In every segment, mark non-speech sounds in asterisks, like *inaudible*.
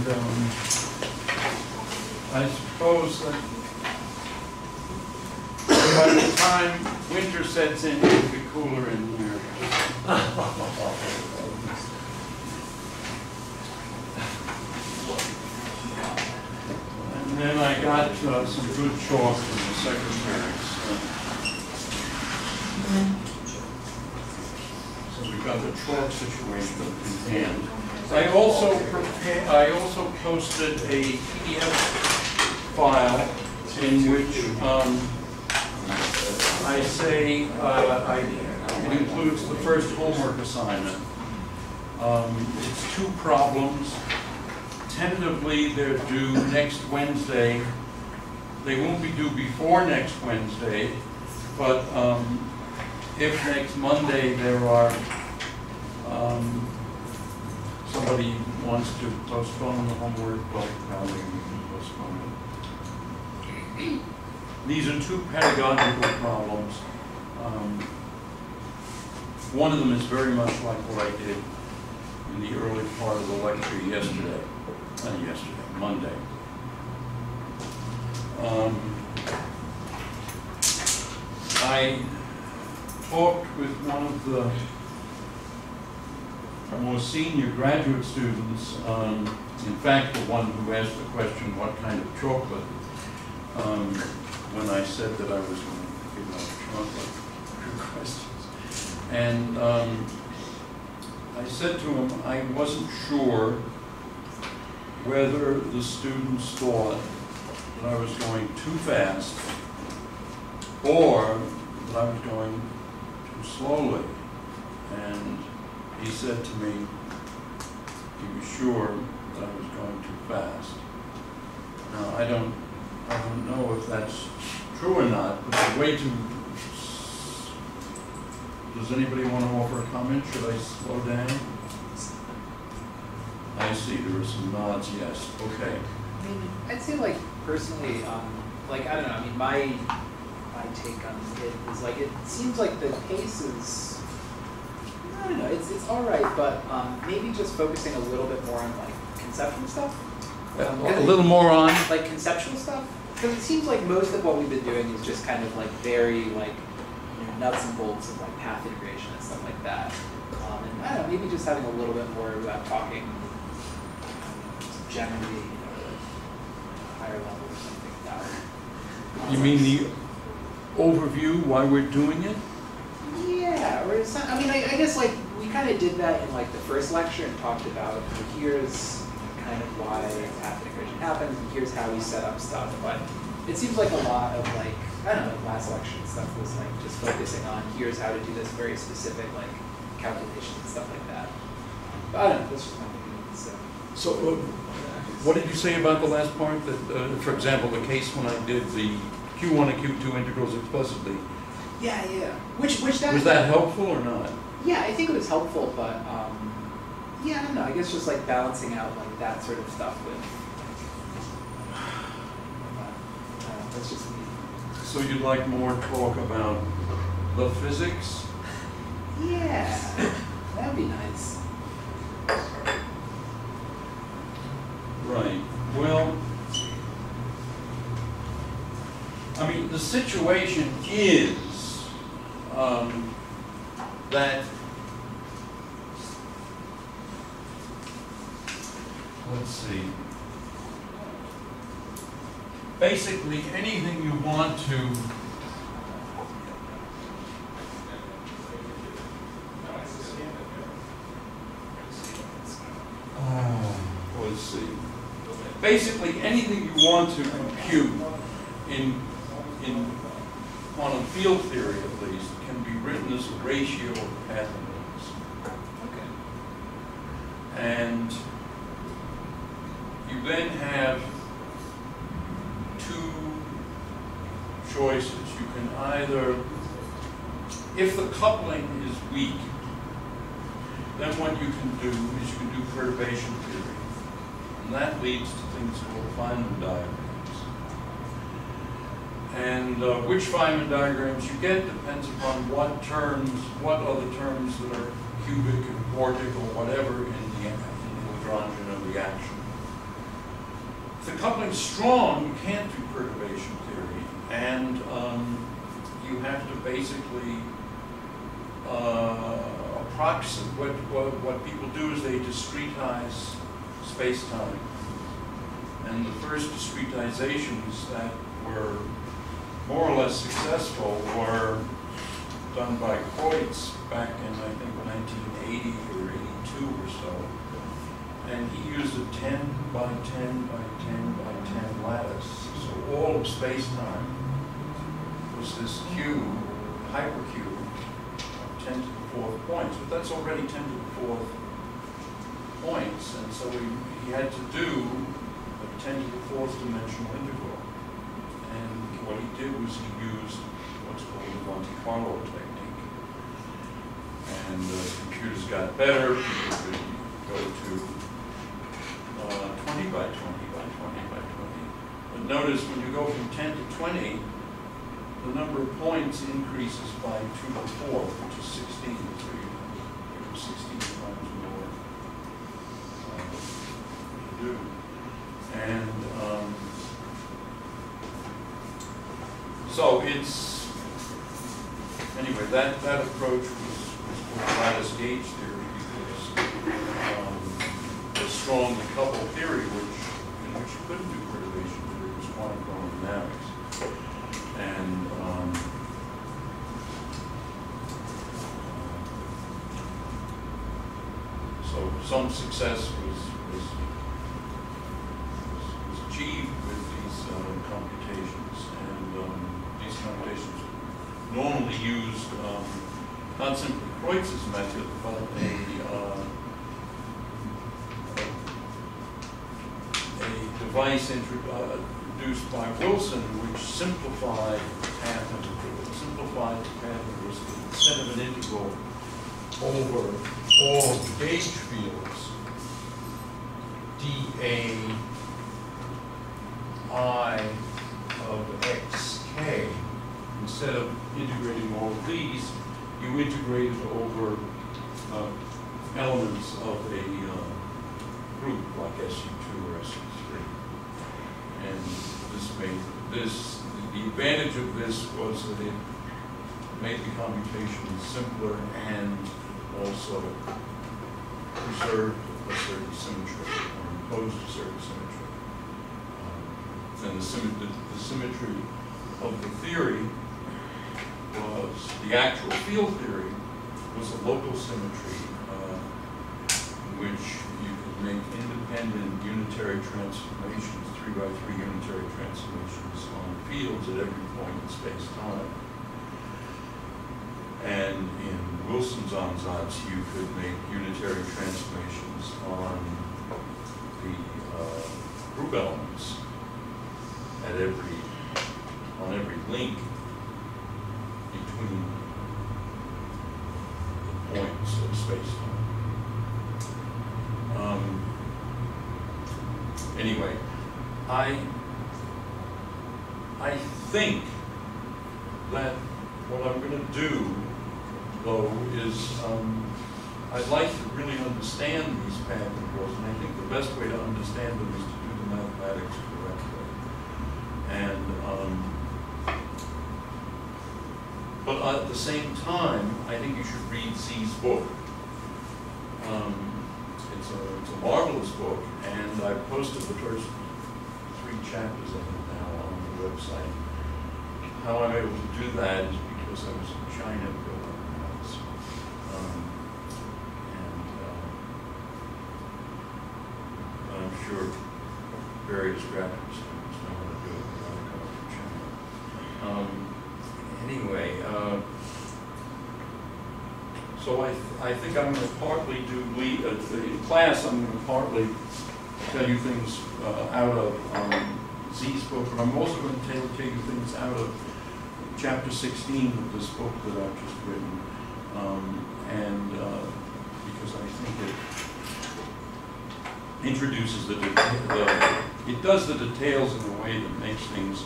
Um, I suppose that by the time winter sets in, it'll be cooler in here. And then I got uh, some good chalk from the secretaries. So we've got the chalk situation in hand. I also I also posted a PDF file in which um, I say, uh, I, it includes the first homework assignment. Um, It's two problems. Tentatively, they're due next Wednesday. They won't be due before next Wednesday, but um, if next Monday there are, um, somebody wants to postpone the homework, probably we can postpone it. These are two pedagogical problems. Um, One of them is very much like what I did in the early part of the lecture yesterday, uh, yesterday, Monday. Um, I talked with one of the more senior graduate students, um, in fact, the one who asked the question, what kind of chocolate, um, when I said that I was going to give out chocolate *laughs* questions. And um, I said to him, I wasn't sure whether the students thought that I was going too fast or that I was going too slowly. And he said to me, he was sure that I was going too fast. Now, I don't, I don't know if that's true or not, but the way to, does anybody want to offer a comment? Should I slow down? I see, there are some nods, yes, okay. I mean, I'd say like personally, um, like I don't know. I mean, my my take on it is like it seems like the pace is. I don't know. It's it's all right, but um, maybe just focusing a little bit more on like conceptual stuff. Um, A little more on, like conceptual stuff, because it seems like most of what we've been doing is just kind of like very like you know, nuts and bolts of like path integration and stuff like that. Um, and I don't know, maybe just having a little bit more about talking generally, you know, higher level or something like that. you mean the overview, why we're doing it? Yeah, or it's not, I mean, I, I guess like kind of did that in like the first lecture and talked about here's kind of why path integration happens and here's how we set up stuff. But it seems like a lot of like I don't know, like last lecture stuff was like just focusing on here's how to do this very specific like calculation and stuff like that. But I don't know, that's just my opinion. So So, uh, what did you say about the last part, that, uh, for example, the case when I did the Q1 and Q2 integrals explicitly, yeah, yeah. Which which that was that helpful or not? Yeah, I think it was helpful, but um, yeah, I don't know. I guess just like balancing out like that sort of stuff with. Uh, that's just me. So you'd like more talk about the physics? Yeah, that'd be nice. Right, well, I mean, the situation is, um, that, let's see. Basically, anything you want to Uh, let's see. Basically, anything you want to compute in, in quantum field theory at least, written as a ratio of path integrals. Okay. And you then have two choices. You can either, if the coupling is weak, then what you can do is you can do perturbation theory. And that leads to things called Feynman diagrams. And uh, which Feynman diagrams you get depends upon what terms, what other terms that are cubic and quartic or whatever in the, in the Lagrangian of the action. the coupling's strong, you can't do perturbation theory, and um, you have to basically uh, approximate, what, what, what people do is they discretize space-time. And the first discretizations that were more or less successful were done by Creutz back in, I think, 1980 or 82 or so. And he used a 10 by 10 by 10 by 10 lattice. So all of space-time was this cube, hypercube, of 10 to the fourth points. But that's already 10 to the fourth points. And so he, he had to do a 10 to the fourth dimensional integral. What he did was he used what's called the Monte Carlo technique. And uh, computers got better, people could go to uh, 20 by 20 by 20 by 20. But notice when you go from 10 to 20, the number of points increases by 2 to the fourth, which is 16. So you have 16 times more uh, to do. And um, so it's, anyway, that, that approach was, was called lattice gauge theory because um, the strongly coupled theory, which, in which you couldn't do perturbation theory, was quantum chromodynamics. And um, so some success was, was, was, was achieved with these uh, computations. And normally used um, not simply Creutz's method, but a, uh, a device uh, introduced by Wilson which simplified path simplified the path instead of an integral over all gauge fields, dA i instead of integrating all of these, you integrated over uh, elements of a uh, group like SU2 or SU3. And this made, this, the advantage of this was that it made the computation simpler and also preserved a certain symmetry, or imposed a certain symmetry. Um, And the symmetry, the symmetry of the theory was, the actual field theory was a local symmetry, uh, in which you could make independent unitary transformations, three by three unitary transformations on fields at every point in space-time. And in Wilson's ansatz, you could make unitary transformations on the uh, group elements at every, on every link between points of space-time. Um, Anyway, I, I think that what I'm gonna do, though, is, um, I'd like to really understand these path integrals, and I think the best way to understand them is to do the mathematics correctly. And, um, but at the same time, I think you should read Zee's book. Um, It's a, it's a marvelous book, and I posted the first three chapters of it now on the website. How I'm able to do that is because I was in China building a. Um, And, uh, I'm sure various graphic students know how to do it without going to China. Um, Anyway, uh, so I, think I'm going to partly do, lead, uh, in class, I'm going to partly tell you things uh, out of um, Zee's book, but I'm also going to tell, tell you things out of chapter 16 of this book that I've just written. Um, And uh, because I think it introduces the, the, it does the details in a way that makes things,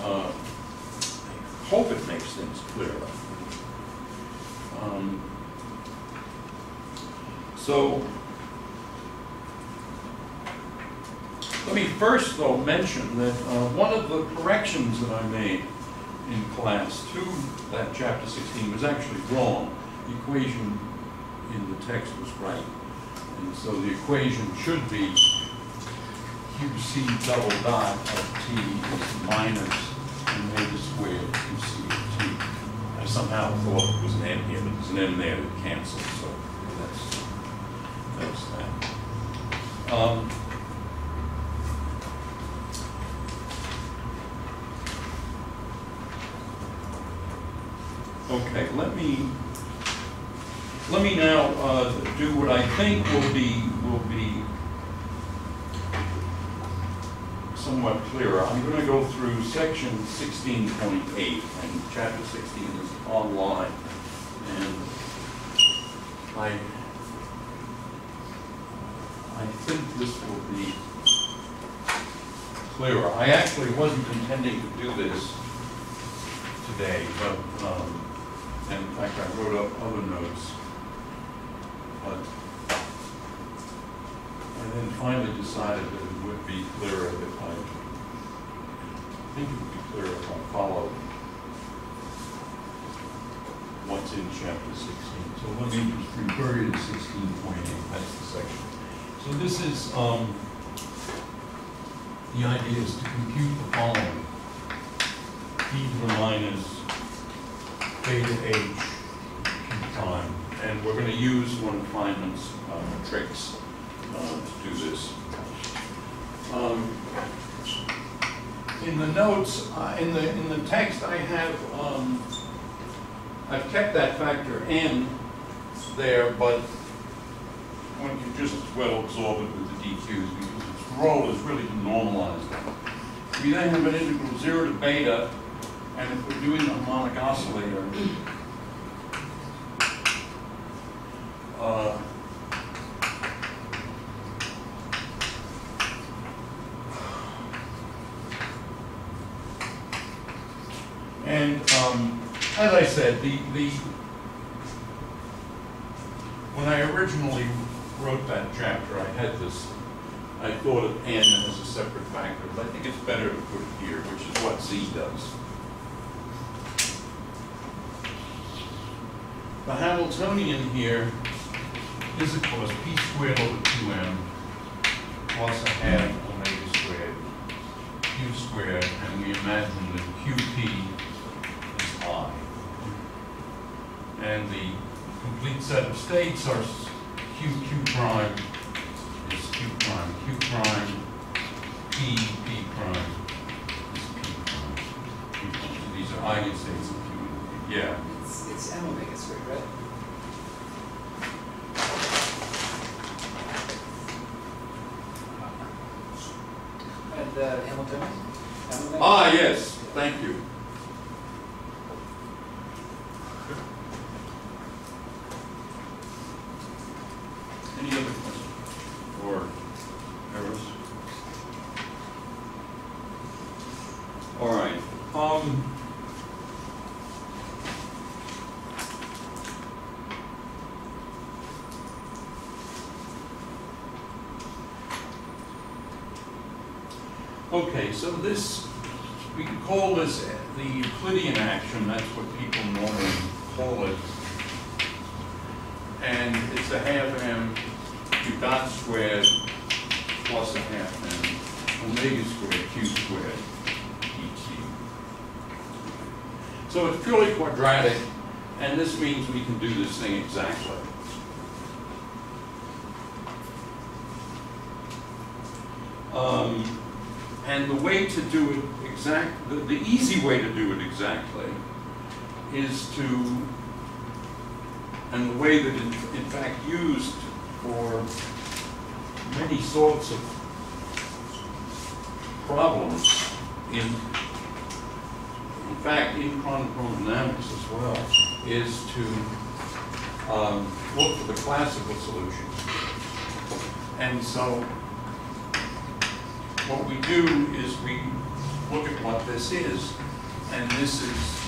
uh, I hope it makes things clearer. Um, So, Let me first, though, mention that uh, one of the corrections that I made in class to that chapter 16 was actually wrong. The equation in the text was right. And so the equation should be QC double dot of T is minus omega squared QC of T. I somehow thought it was an N here, but there's an N there that cancels, so that's that. Um, Okay, let me, let me now uh, do what I think will be, will be somewhat clearer. I'm going to go through section 16.8, and chapter 16 is online. And I think this will be clearer. I actually wasn't intending to do this today, but, um, in fact, I wrote up other notes. But I then finally decided that it would be clearer if I, I think it would be clearer if I followed what's in chapter sixteen. So let me refer you to sixteen point eight, that's the section. So this is, um, the idea is to compute the following. E to the minus beta h time. and we're gonna use one of Feynman's uh, tricks uh, to do this. Um, In the notes, uh, in the, in the text, I have, um, I've kept that factor n there, but one can just as well absorb it with the dq's, because its role is really to normalize them. We then have an integral zero to beta, and if we're doing a harmonic oscillator, uh, and um, as I said, the, the, when I originally wrote that chapter, I had this, I thought of n as a separate factor, but I think it's better to put it here, which is what Zee does. The Hamiltonian here is of course p squared over two m plus a half omega squared q squared, and we imagine that qp is i. And the complete set of states are q q prime is q prime, q prime, p p prime is p prime. P prime. These are eigenstates of q, yeah. It's, it's m omega squared, right? And? Hamiltonian? Ah, yes, thank you. Any other questions or errors? All right, um. Okay, so this, we could call this the Euclidean action, that's what people normally call it. And it's a half m q dot squared plus a half m omega squared q squared dt. So it's purely quadratic, and this means we can do this thing exactly. Um, and the way to do it exact, the, the easy way to do it exactly is to, and the way that it in fact used for many sorts of problems in, in fact, in quantum chromodynamics as well, is to um, look for the classical solution. And so what we do is we look at what this is, and this is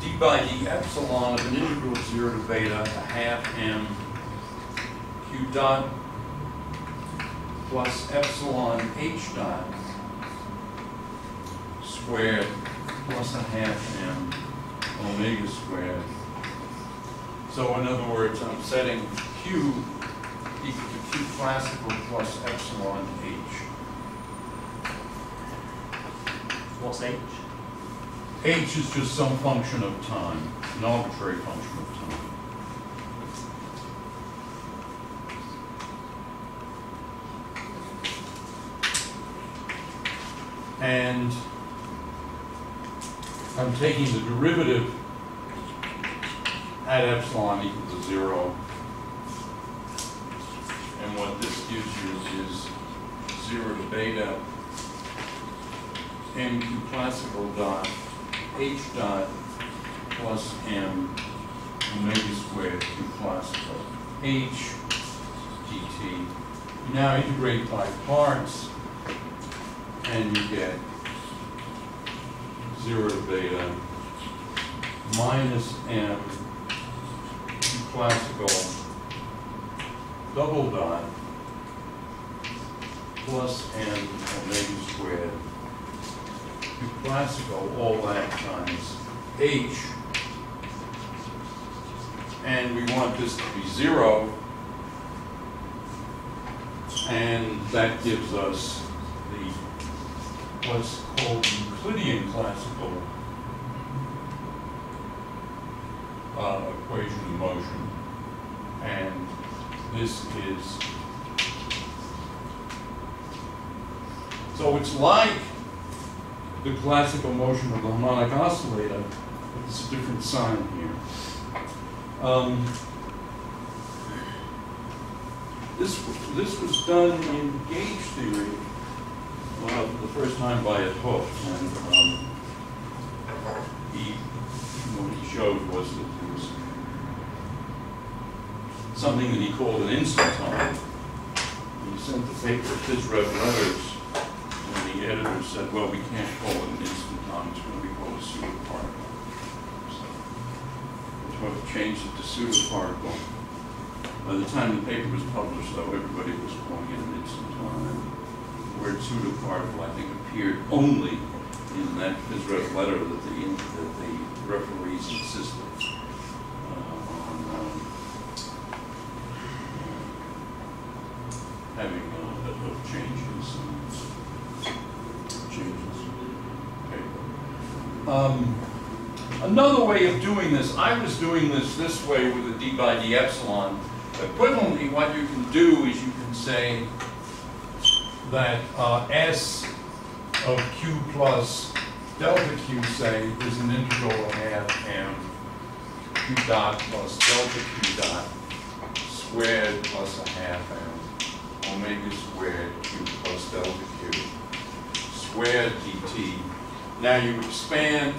d by d epsilon of an integral of zero to beta, a half m q dot plus epsilon h dot squared plus a half m omega squared. So in other words, I'm setting q classical plus epsilon h. What's H? h is just some function of time, an arbitrary function of time. And I'm taking the derivative at epsilon equal to zero. And is zero to beta mq classical dot h dot plus m omega squared q classical h dt. You now integrate by parts, and you get zero to beta minus m classical double dot plus m omega squared classical, all that times h. And we want this to be zero. And that gives us the, what's called Euclidean classical uh, equation of motion. And this is, so it's like the classical motion of the harmonic oscillator, but it's a different sign here. Um, this, this was done in gauge theory, the first time by 't Hooft, and um, he, what he showed was that there was something that he called an instanton. He sent the paper Phys Rev Letters the editor said, well, we can't call it an instanton, it's going to be called a pseudoparticle. So, we tried to change it to pseudoparticle. By the time the paper was published, though, everybody was calling it an instanton. And the word pseudoparticle, I think, appeared only in that Phys Rev letter that the, that the referees insisted uh, on um, having uh, of changes and changes. Okay. Um, Another way of doing this, I was doing this this way with a d by d epsilon. Equivalently, what you can do is you can say that uh, s of q plus delta q, say, is an integral of half m q dot plus delta q dot squared plus a half m omega squared q plus delta q squared dt. Now you expand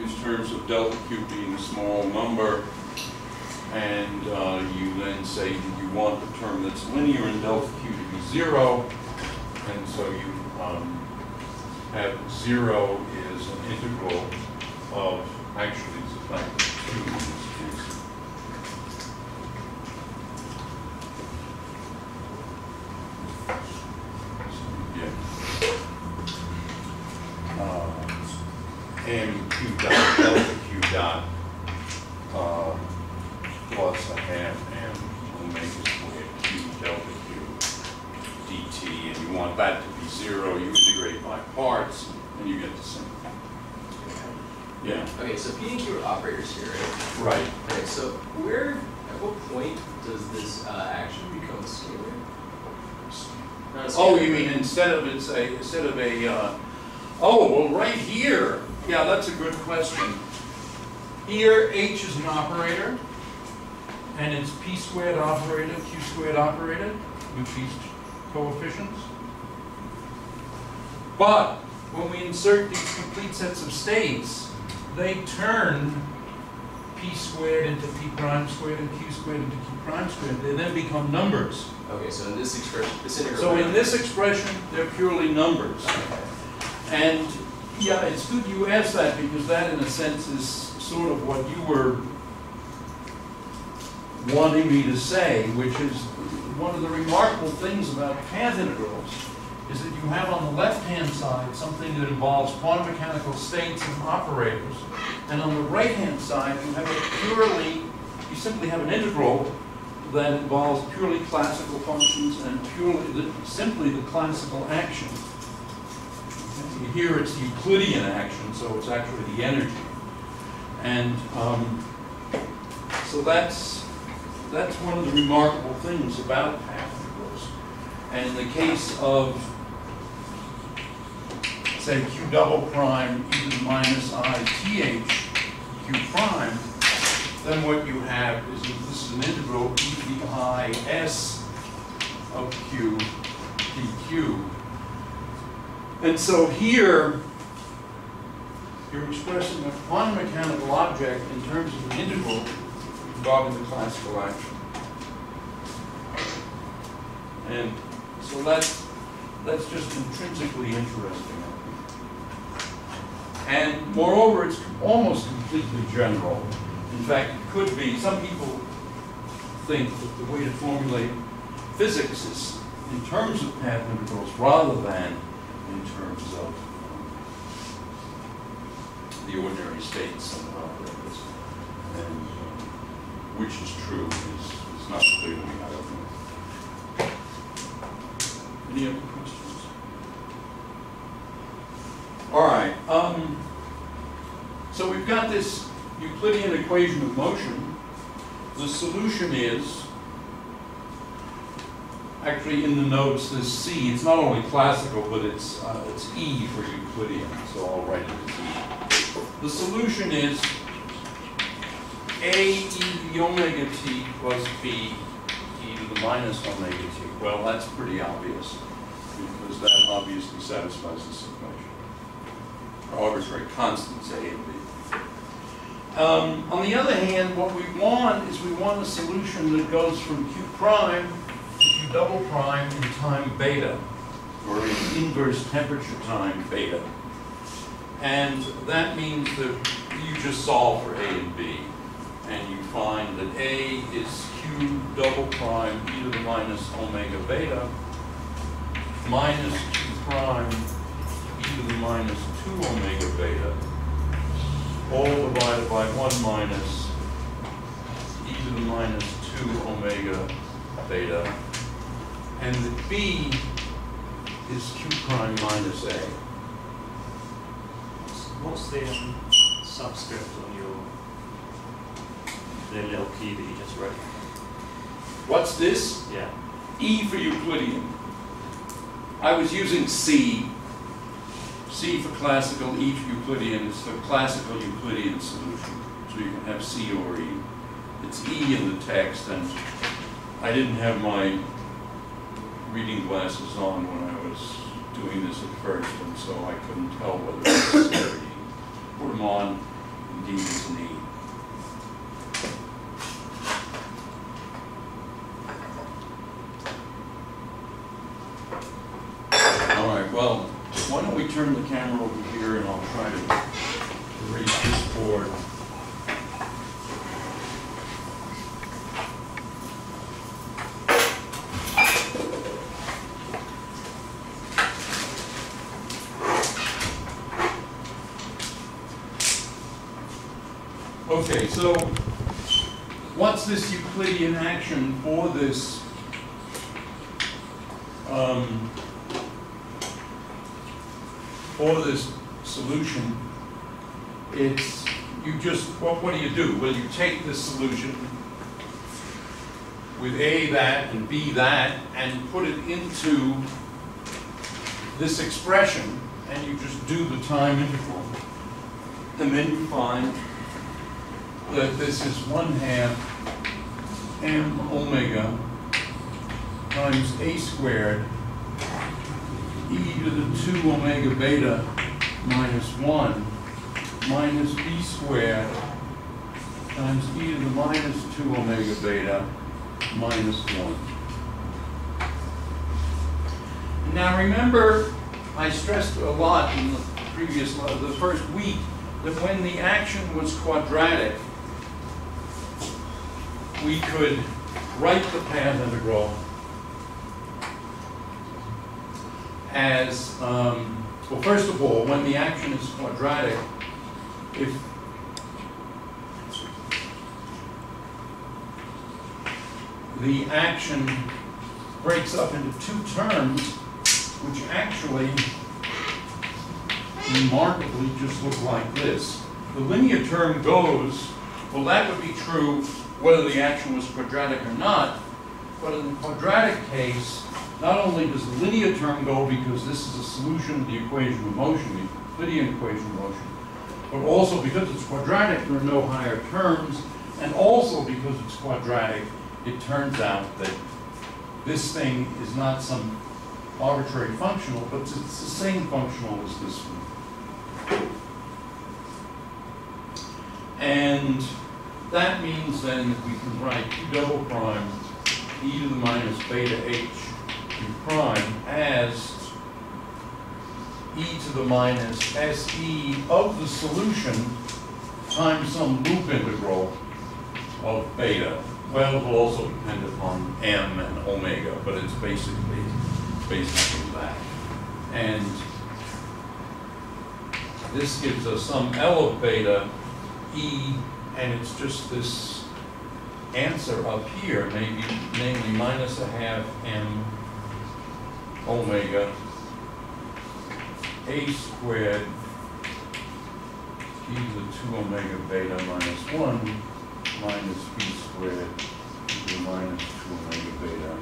in terms of delta q being a small number, and uh, you then say that you want the term that's linear in delta q to be zero, and so you um, have zero is an integral of, actually, it's a factor two in this case. Yeah. Uh, M Q dot delta Q dot, uh, plus a half M omega squared Q delta Q dt, and you want that to be zero, you integrate by parts, and you get the same. Yeah, Okay, so P and Q are operators here, right? right. Okay, so where, at what point does this uh, action become a scalar? Not a Oh, scalar, you mean instead of it's a, instead of a, uh, oh, well, right here, yeah, that's a good question. Here, H is an operator, and it's P squared operator, Q squared operator, with these coefficients. But, when we insert these complete sets of states, they turn P squared into P prime squared and Q squared into Q prime squared, they then become numbers. Okay, so in this expression, this integral. So in this expression, they're purely numbers. And, yeah, it's good you asked that, because that in a sense is sort of what you were wanting me to say, which is, one of the remarkable things about path integrals is that you have on the left-hand side something that involves quantum mechanical states and operators. And on the right-hand side, you have a purely, you simply have an integral that involves purely classical functions and purely, the- simply the classical action. Okay, Here it's Euclidean action, so it's actually the energy. And um, so that's, that's one of the remarkable things about path integrals. And in the case of, say, q double prime e to the minus i t h q prime, then what you have is that this is an integral e to the i s of q dq. And so here, you're expressing a quantum mechanical object in terms of an integral involving the classical action. And so that's, that's just intrinsically interesting. And moreover, it's almost completely general. In fact, it could be, some people think that the way to formulate physics is in terms of path integrals rather than in terms of um, the ordinary states and operators. And um, which is true is, is not clear to me, I don't know. Any other questions? All right, um, so we've got this Euclidean equation of motion. The solution is, actually in the notes, this C, it's not only classical, but it's, uh, it's E for Euclidean, so I'll write it as E. The solution is A e to the omega t plus B e to the minus omega t. Well, that's pretty obvious, because that obviously satisfies this equation. Arbitrary constants A and B. Um, on the other hand, what we want is we want a solution that goes from q prime double prime in time beta, or in inverse temperature time beta. And that means that you just solve for A and B. And you find that A is q double prime e to the minus omega beta minus q prime e to the minus 2 omega beta all divided by 1 minus e to the minus 2 omega beta. And the b is q prime minus a. What's the um, subscript on your the little key that you just wrote? What's this? Yeah. E for Euclidean. I was using C. C for classical, E for Euclidean. It's the classical Euclidean solution. So you can have C or E. It's E in the text, and I didn't have my reading glasses on when I was doing this at first, and so I couldn't tell whether it was E. Put them on, indeed it's an E. All right, well, why don't we turn the camera over here and I'll try to reach this board. Okay, so what's this Euclidean action for this um, for this solution, it's, you just, what, what do you do? Well, you take this solution with A that and B that and put it into this expression and you just do the time interval. And then you find that this is one half m omega times a squared e to the 2 omega beta minus 1 minus b squared times e to the minus 2 omega beta minus 1. Now remember, I stressed a lot in the previous, the first week, that when the action was quadratic, we could write the path integral as, um, well, first of all, when the action is quadratic, if the action breaks up into two terms, which actually remarkably just look like this. The linear term goes, well, that would be true whether the action was quadratic or not, but in the quadratic case, not only does the linear term go because this is a solution of the equation of motion, the Euclidean equation of motion, but also because it's quadratic, there are no higher terms, and also because it's quadratic, it turns out that this thing is not some arbitrary functional, but it's the same functional as this one. And that means then that we can write Q double prime e to the minus beta h Q prime as e to the minus se of the solution times some loop integral of beta. Well, it will also depend upon m and omega, but it's basically, basically that. And this gives us some L of beta E, and it's just this answer up here, maybe, namely minus a half m omega a squared e to the two omega beta minus one minus b squared e to the minus two omega beta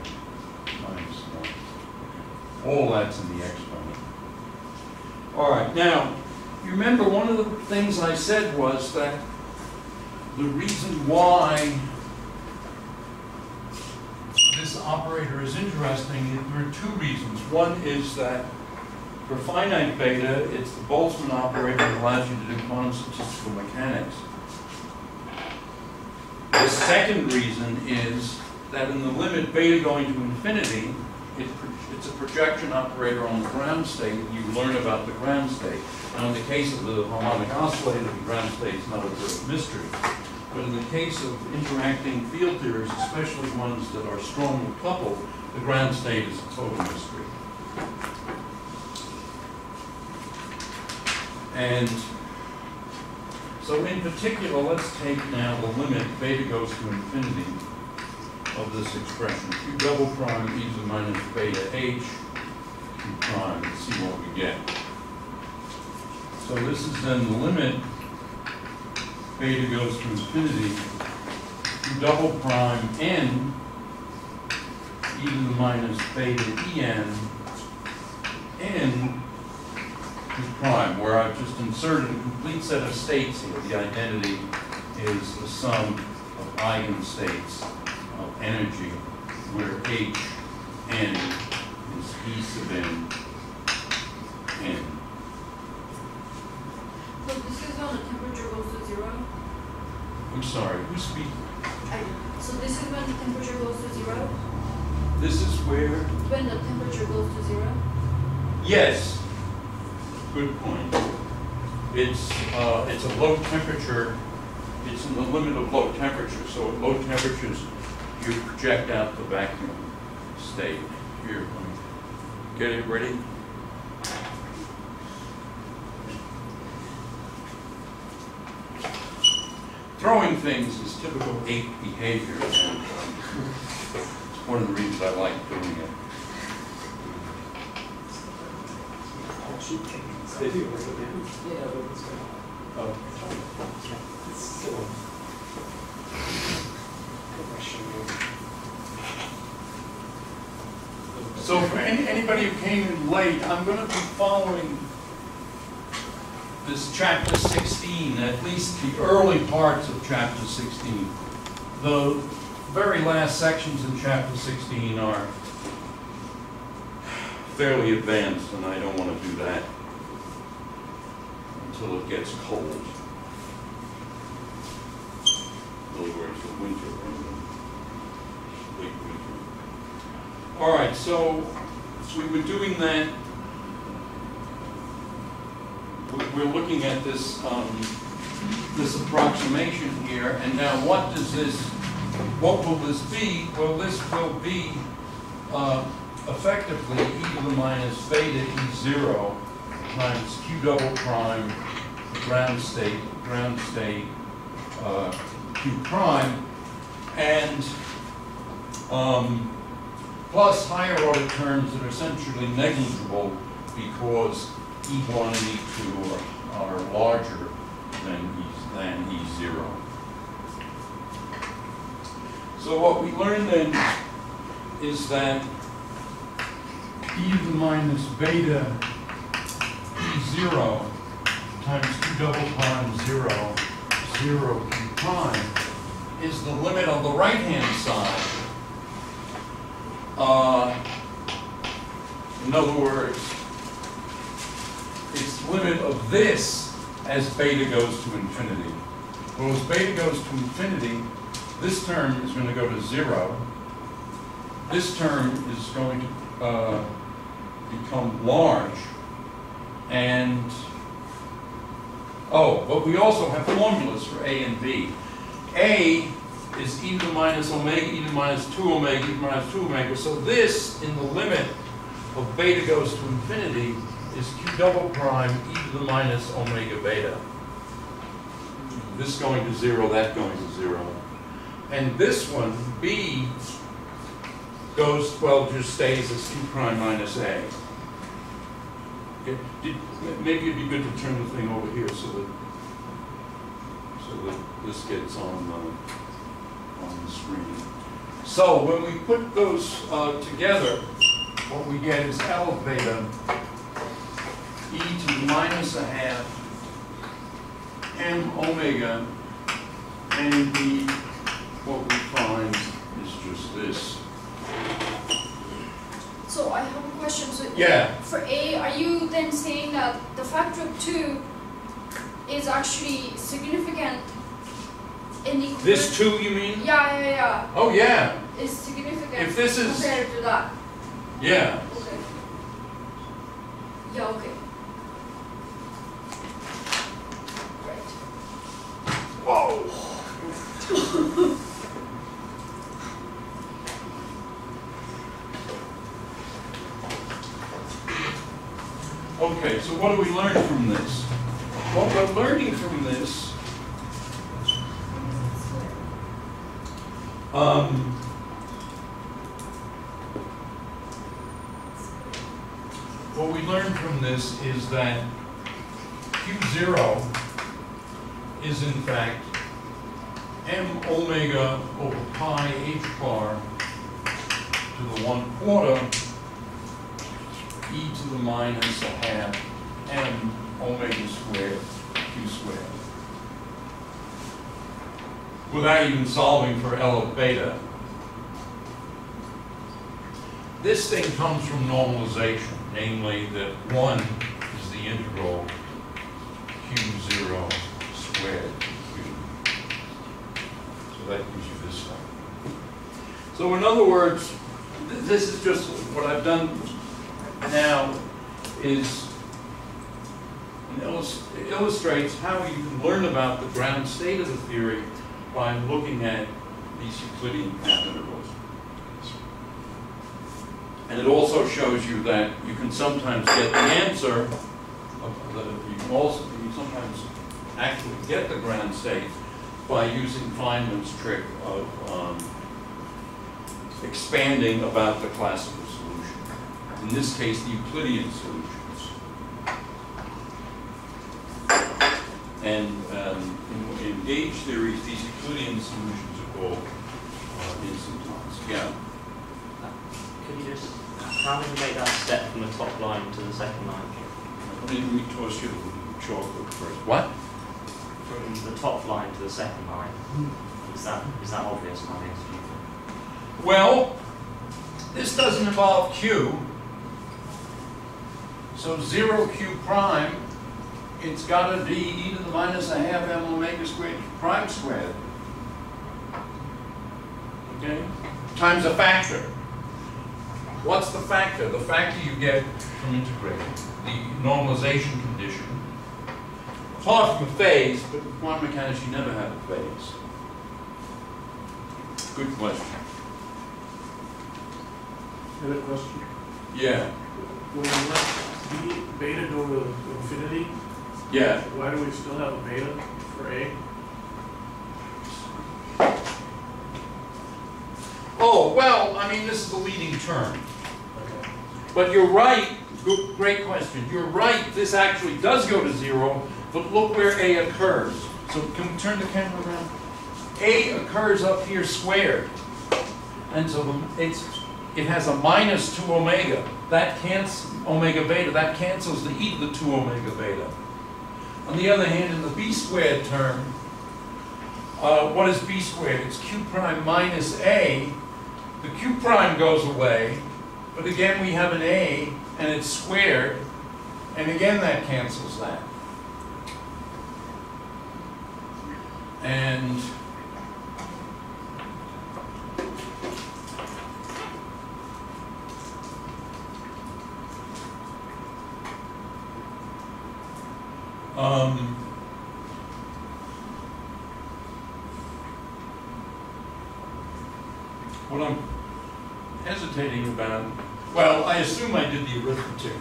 minus one. All that's in the exponent. All right, now, you remember one of the things I said was that the reason why this operator is interesting, there are two reasons. One is that for finite beta, it's the Boltzmann operator that allows you to do quantum statistical mechanics. The second reason is that in the limit beta going to infinity, it, it's a projection operator on the ground state, you learn about the ground state. Now, in the case of the harmonic oscillator, the ground state is not a great mystery. But in the case of interacting field theories, especially ones that are strongly coupled, the ground state is a total mystery. And so in particular, let's take now the limit beta goes to infinity of this expression, q double prime e to the minus beta h q prime, see what we get. So this is then the limit beta goes to infinity, double prime n e to the minus beta en n q prime, where I've just inserted a complete set of states here. The identity is the sum of eigenstates of energy, where h n is e sub n n. So this is when the temperature? I'm sorry, who's speaking? I, so this is when the temperature goes to zero? This is where, When the temperature goes to zero? yes, good point. It's, uh, it's a low temperature, it's in the limit of low temperature, so at low temperatures, you project out the vacuum state. Here, get it ready. Throwing things is typical ape behavior, and um, it's one of the reasons I like doing it. So for any, anybody who came in late, I'm gonna be following this chapter sixteen, at least the early parts of chapter sixteen. The very last sections in chapter sixteen are fairly advanced, and I don't wanna do that until it gets cold. In other words, the winter, late winter. All right, so we were doing that. We- We're looking at this, um, this approximation here, and now what does this, what will this be? Well, this will be, uh, effectively e to the minus beta e zero times q double prime ground state, ground state, uh, q prime, and, um, plus higher order terms that are essentially negligible because E1 and E2 are, are larger than E, than E0. So what we learned then is that e to the minus beta E0 times 2 double prime 0, 0 q prime is the limit on the right-hand side. Uh, in other words, limit of this as beta goes to infinity. Well, as beta goes to infinity, this term is going to go to zero. This term is going to uh, become large. And, oh, but we also have formulas for A and B. A is e to the minus omega, e to the minus 2 omega, e to the minus 2 omega. So this, in the limit of beta goes to infinity, is q double prime e to the minus omega beta. This going to zero, that going to zero. And this one, B, goes, well, just stays as q prime minus a. Okay, did- Maybe it'd be good to turn the thing over here so that, so that this gets on, uh, on the screen. So when we put those uh, together, what we get is L beta the minus a half m omega, and the, what we find is just this. So I have a question, so. Yeah. For A, are you then saying that the factor of two is actually significant in the. This two, you mean? Yeah, yeah, yeah, Oh, yeah, is significant If this is- compared to that, yeah. okay. Yeah, okay. Right. Okay, so what do we learn from this? What we're learning from this, um, what we learn from this is that Q zero is in fact m omega over pi h bar to the one quarter e to the minus a half m omega squared q squared. Without even solving for L of beta. This thing comes from normalization, namely that one is the integral q zero q. So that gives you this thing. So in other words, th- this is just, what I've done now is it illus- it illustrates how you can learn about the ground state of the theory by looking at these Euclidean path integrals. And it also shows you that you can sometimes get the answer, of- that you also, you sometimes actually get the ground state by using Feynman's trick of um, expanding about the classical solution. In this case, the Euclidean solutions. And um, in, in gauge theories, these Euclidean solutions are called uh, instantons. Yeah. Could you just, how did you make that step from the top line to the second line? Let me, let me toss you the chalkboard first. What? From the top line to the second line, is that, is that obvious, I guess? Well, this doesn't involve Q. So zero Q prime, it's gotta be e to the minus a half m omega squared prime squared. Okay? Times a factor. What's the factor? The factor you get from integrating, the normalization condition. Apart from a phase, but in quantum mechanics you never have a phase. Good question. Another question. Yeah, When we let B, beta go to infinity, yeah. why do we still have a beta for A? Oh, well, I mean, this is the leading term. Okay. But you're right, great question. You're right, this actually does go to zero, but look where A occurs. So can we turn the camera around? A occurs up here squared. And so it's, it has a minus two omega. That cancels, omega beta, that cancels the e to the two omega beta. On the other hand, in the B squared term, uh, what is B squared? It's Q prime minus A. The Q prime goes away, but again, we have an A and it's squared, and again, that cancels that. And um, what I'm hesitating about, well, I assume I did the arithmetic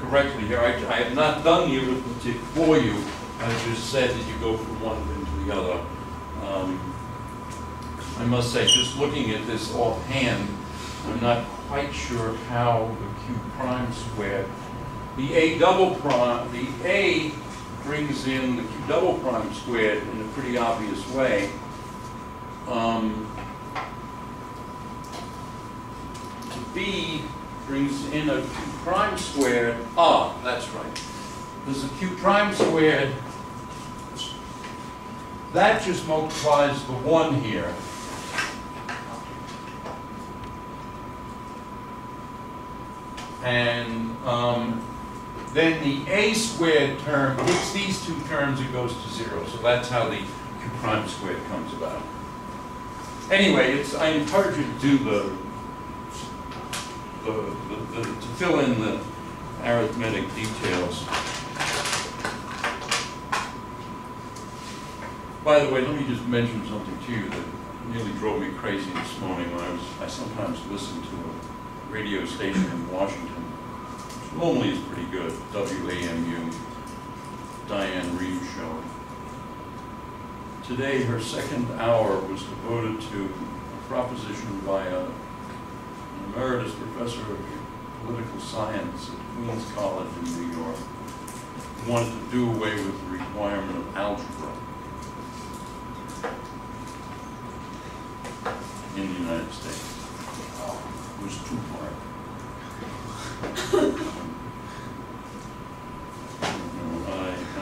correctly here. I, I have not done the arithmetic for you. I just said that you go from one into Um, I must say, just looking at this offhand, I'm not quite sure how the q prime squared, the a double prime, the a brings in the q double prime squared in a pretty obvious way. Um, B brings in a q prime squared, ah, that's right. There's a q prime squared, that just multiplies the one here. And um, then the a squared term hits these two terms, it goes to zero. So that's how the q prime squared comes about. Anyway, it's, I encourage you to do the the, the, the, to fill in the arithmetic details. By the way, let me just mention something to you that nearly drove me crazy this morning when I was, I sometimes listen to a radio station in Washington, which normally is pretty good, WAMU, Diane Rehm's show. Today, her second hour was devoted to a proposition by a emeritus professor of political science at Queens College in New York, who wanted to do away with the requirement of algebra in the United States. It was too I, I,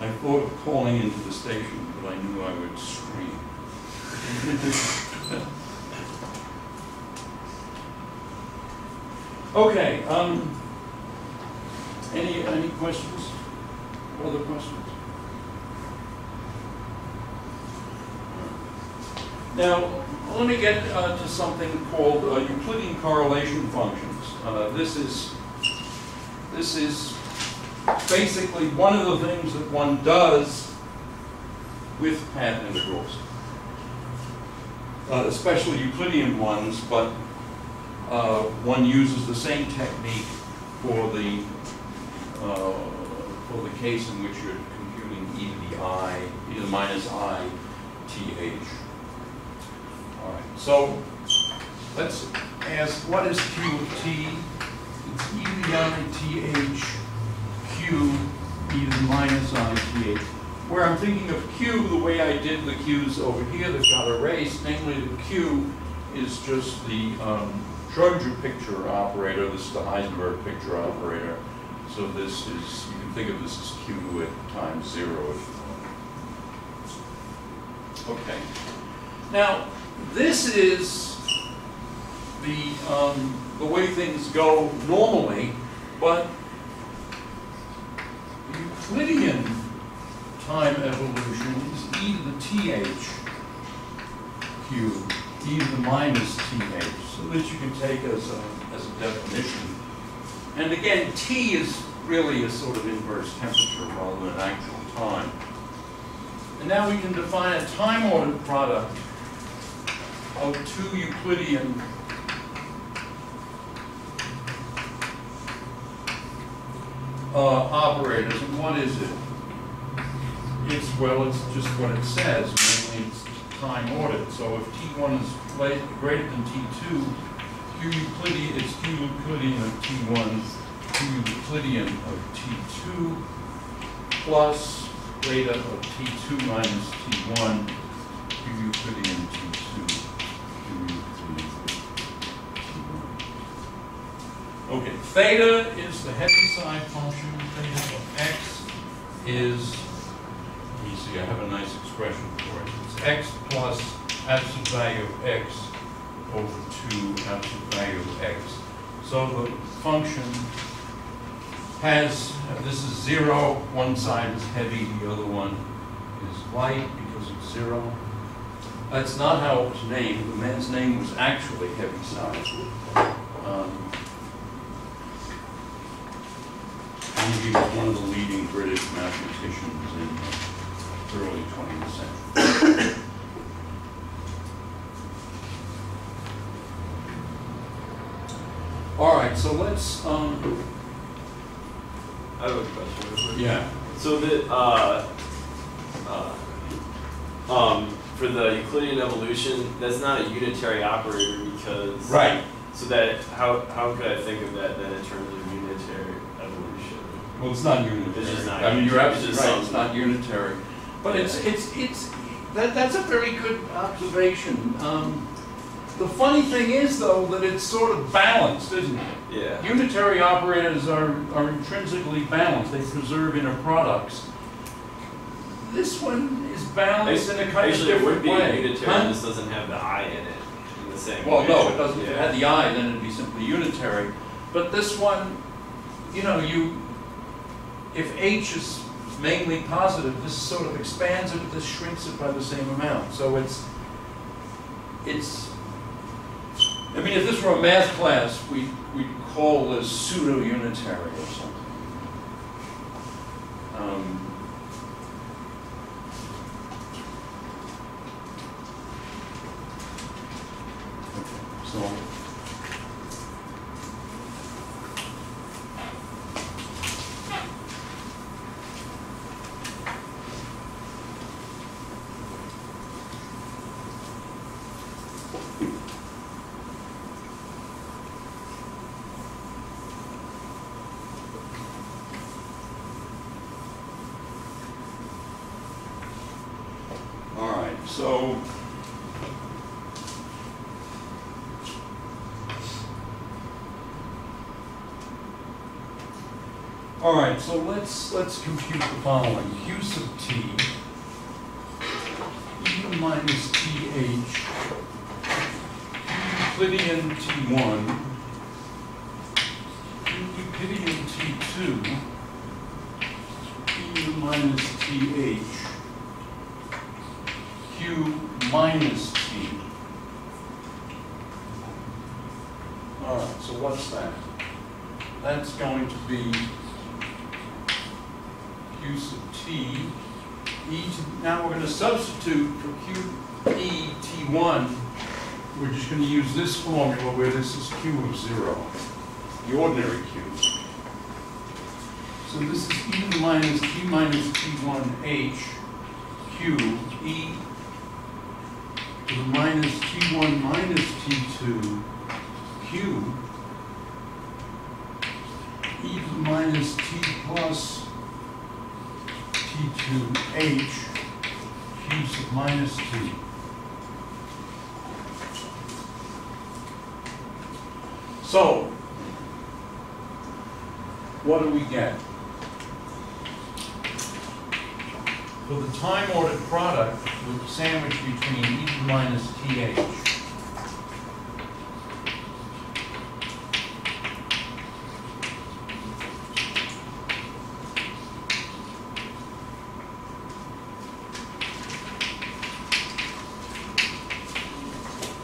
I thought of calling into the station, but I knew I would scream. *laughs* Okay, um, any, any questions? Other questions? Now, let me get uh, to something called uh, Euclidean correlation functions. Uh, This is, this is basically one of the things that one does with path integrals. Uh, especially Euclidean ones, but uh, one uses the same technique for the, the case in which you're computing e to the i, e to the minus i, th. All right, so let's ask, what is q of t? It's e to the i, th, q, e to the minus i, th. Where I'm thinking of q, the way I did the q's over here that got erased, namely the q is just the um, Schrodinger picture operator, this is the Heisenberg picture operator. So this is, you think of this as q at times zero if you want. Okay. Now, this is the, um, the way things go normally, but Euclidean time evolution is e to the th cube, e to the minus th, so that you can take as a, as a definition. And again, t is really a sort of inverse temperature rather than actual time. And now we can define a time-ordered product of two Euclidean uh, operators, and what is it? It's, well, it's just what it says, mainly it's time ordered, so if T one is greater than T two, Q Euclidean, it's Q Euclidean of T one, Q Euclidean of T two, plus theta of T two minus T one, Q Euclidean T two, Q Euclidean T one. Okay, theta is the Heaviside function, theta of x is, let me see, I have a nice expression for it. It's x plus absolute value of x over two absolute value of x. So the function has, uh, this is zero, one side is heavy, the other one is light because it's zero. That's not how it was named, the man's name was actually Heaviside. Um, he was one of the leading British mathematicians in the early 20th century. *coughs* All right, so let's, um, I have a question. yeah, So the uh, uh, um, for the Euclidean evolution, that's not a unitary operator because right. So that how how could I think of that then in terms of unitary evolution? Well, it's not unitary. It's just not I mean, you're absolutely right, it's not unitary. But it's, it's, it's, that, that's a very good observation. Um, the funny thing is, though, that it's sort of balanced, isn't it? Yeah. Unitary operators are, are intrinsically balanced, they preserve inner products. This one is balanced in a kind of Actually, it different would be way. unitary. Huh? It just doesn't have the I in it in the same Well, way. no, it doesn't, if it had the I, then it'd be simply unitary. But this one, you know, you, if H is mainly positive, this sort of expands it, but this shrinks it by the same amount. So it's, it's, I mean, if this were a math class, we, we'd call this pseudo-unitary or something. Um, okay, So, all right, so. All right, so let's, compute the following. Q sub t, e minus th, Euclidean t1, Euclidean t2, e minus th, q minus t. All right, so what's that? That's going to be q sub t, e to, now we're gonna substitute for q e t1, we're just gonna use this formula where this is q of zero, the ordinary q. So this is e minus t minus t1 h, q, e to the minus t1 minus t2, q, e to the minus t plus T2H, Q sub minus T. So, what do we get? For the time-ordered product, we're sandwiched between E minus TH.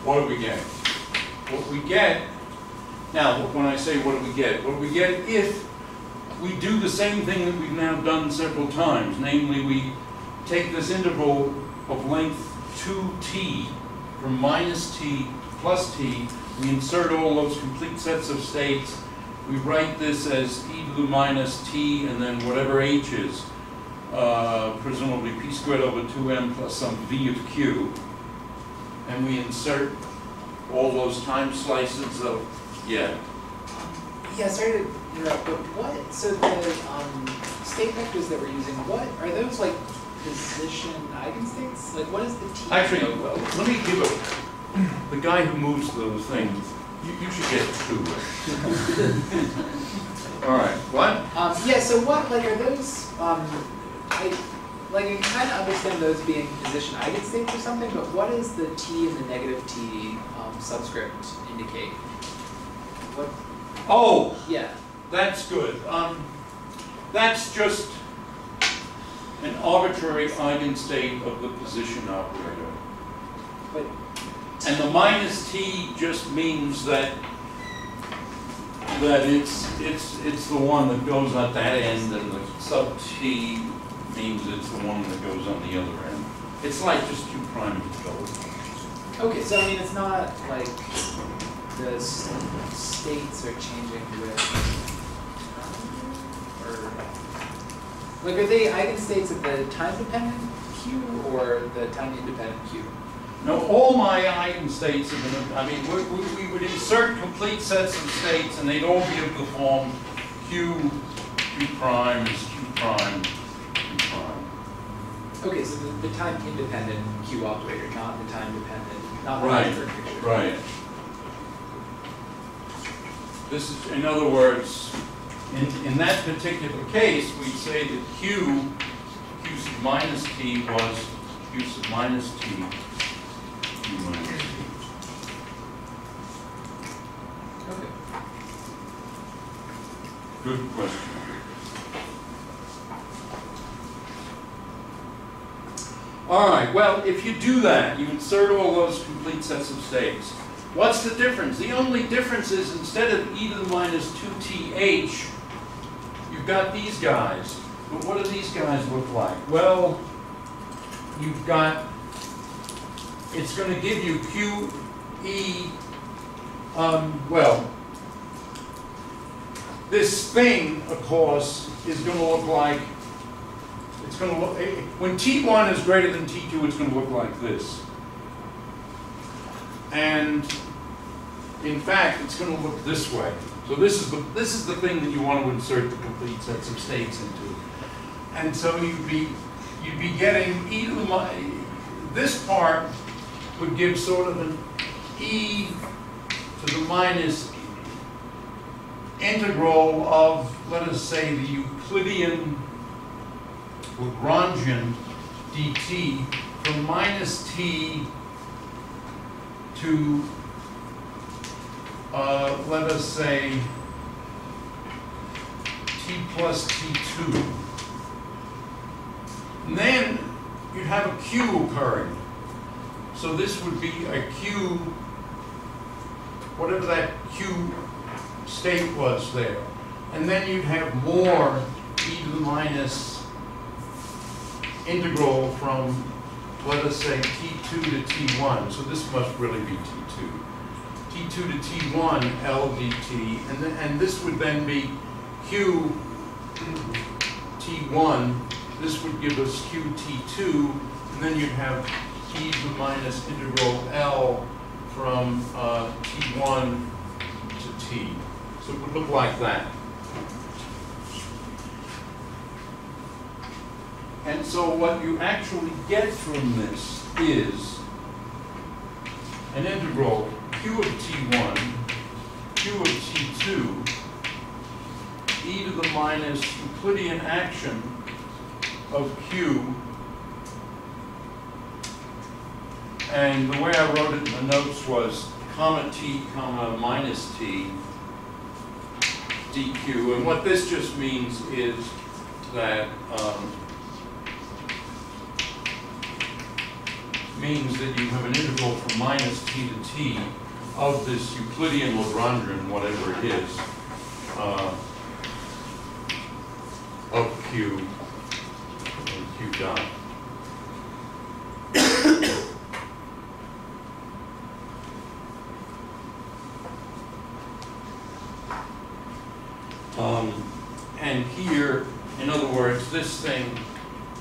What do we get? What we get, now, when I say what do we get, what do we get if we do the same thing that we've now done several times, namely we take this interval of length 2t from minus t plus t, we insert all those complete sets of states, we write this as e to the minus t and then whatever h is, uh, presumably p squared over 2m plus some v of q. And we insert all those time slices of, yeah, Yeah, sorry to interrupt, but what, so the, um, state vectors that we're using, what, are those like position eigenstates? Like, what is the T? Actually, well, let me give a, the guy who moves those things, you, you should get two. *laughs* All right, what? Um, yeah, so what, like, are those, um, I, like, I kind of understand those being position eigenstates or something, but what does the T and the negative T, um, subscript indicate? What, Oh, yeah, that's good. Um, that's just an arbitrary eigenstate of the position operator. but, And the minus t just means that, that it's, it's, it's the one that goes at that end, and the sub t means it's the one that goes on the other end. It's like just two prime control. okay, so I mean, it's not like the states are changing with, um, or, like, are they eigenstates of the time-dependent Q or the time-independent Q? No, all my eigenstates are I mean, we, we, we would insert complete sets of states, and they'd all be of the form q, q prime is q prime, q prime. Okay, so the, the time independent Q operator, not the time dependent, not the Right, picture. Right. This is, in other words, in, in that particular case, we'd say that Q, Q sub minus T was Q sub minus T, Q minus T. Okay. Good question. All right, well, if you do that, you insert all those complete sets of states. What's the difference? The only difference is instead of e to the minus 2th, you've got these guys. But what do these guys look like? Well, you've got, it's going to give you q e, um, well, this thing, of course, is going to look like, it's going to look, eh, when T1 is greater than T2, it's going to look like this. And in fact, it's going to look this way. So this is the, this is the thing that you want to insert the complete sets of states into. And so you'd be, you'd be getting e to the, this part would give sort of an e to the minus integral of, let us say, the Euclidean Lagrangian dt from minus t to, uh, let us say, t plus t2. And then you'd have a q occurring. So this would be a q, whatever that q state was there. And then you'd have more e to the minus integral from, let us say, t2 to t1. So this must really be t2. t2 to t1 L dt, and, and this would then be q t1. This would give us q t2, and then you'd have e to the minus integral L from uh, t1 to t. So it would look like that. And so what you actually get from this is an integral q of t1, q of t2, e to the minus Euclidean action of q. And the way I wrote it in the notes was comma t, comma minus t, dq. And what this just means is that um, means that you have an integral from minus t to t of this Euclidean Lagrangian, whatever it is, uh, of q and q dot. *coughs* um, and here, in other words, this thing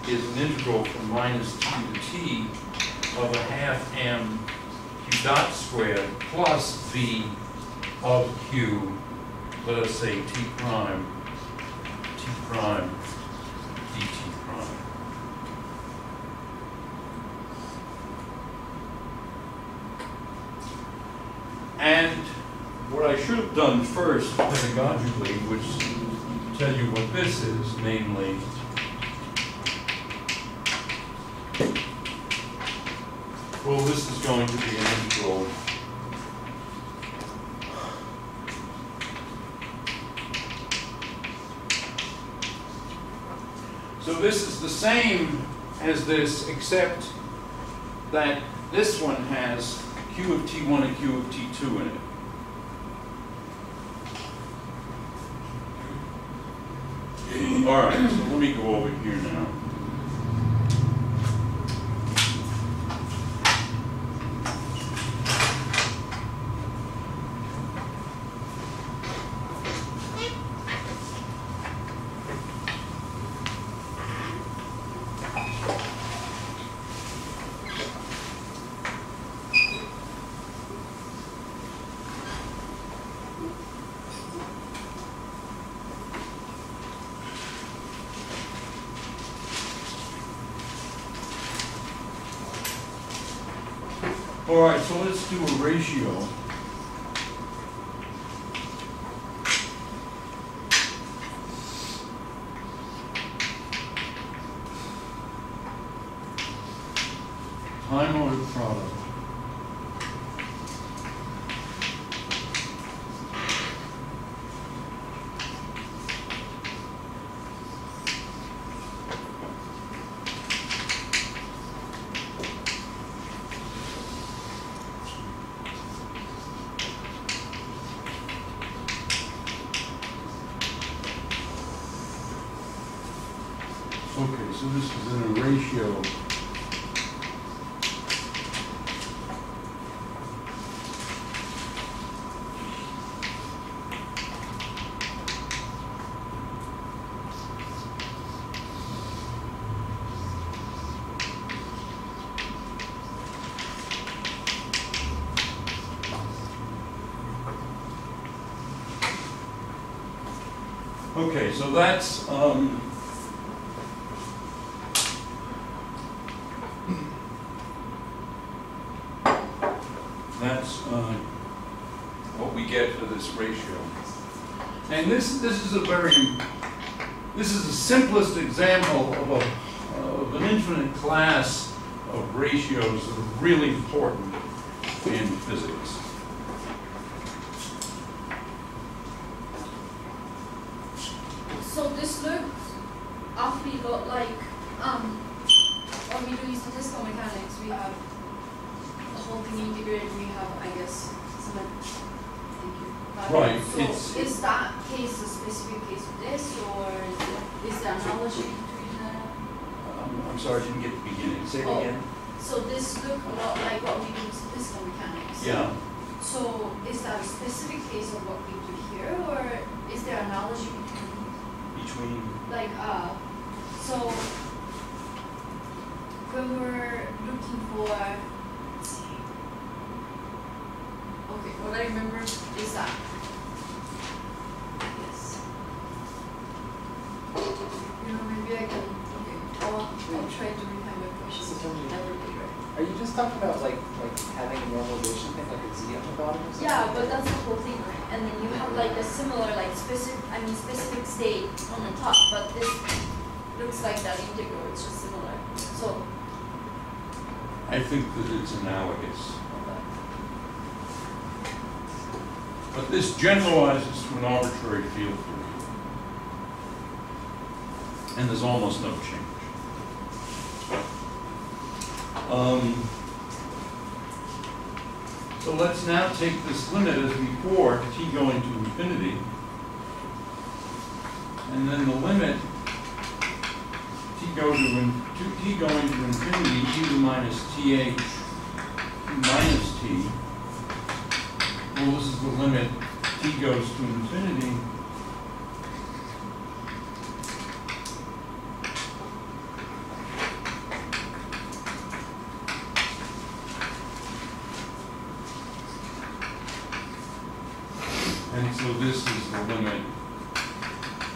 is an integral from minus t to t of a half m q dot squared plus v of q, let us say t prime, t prime, dt prime. And what I should have done first pedagogically was tell you what this is, namely Well, this is going to be an integral. So this is the same as this, except that this one has q of t1 and q of t2 in it. All right, so let me go over here now. Okay, so that's, um, That's uh, what we get for this ratio. And this, this is a very, this is the simplest example of a, of an infinite class of ratios that are really important in physics. So this looks awfully lot like, um, when we do statistical mechanics, we have the whole thing integrated, we have, I guess, some, thank you. Uh, Right, it's- So is that case a specific case of this, or is it- is there analogy between the? Um, I'm sorry, I didn't get the beginning. Say it Oh. again. So this look a lot like what we do in statistical mechanics. Yeah. So is that a specific case of what we do here, or is there analogy between Between, like uh so when we're looking for let's see. okay what I remember is that yes you know maybe I can okay I'll, I'll try to refine my question So tell me- that would be great Are you just talking about like, like having a normalization thing, like a z on the bottom or something? yeah but that's the whole thing right and then you have like a similar like specific I mean specific state on the top but this looks like that integral it's just similar so I think that it's analogous. okay. But this generalizes to an arbitrary field theory. And there's almost no change. Um, so let's now take this limit as before, t going to infinity. And then the limit, t go to, t going to infinity, e to minus th minus t. Limit, t goes to infinity. so this is the limit,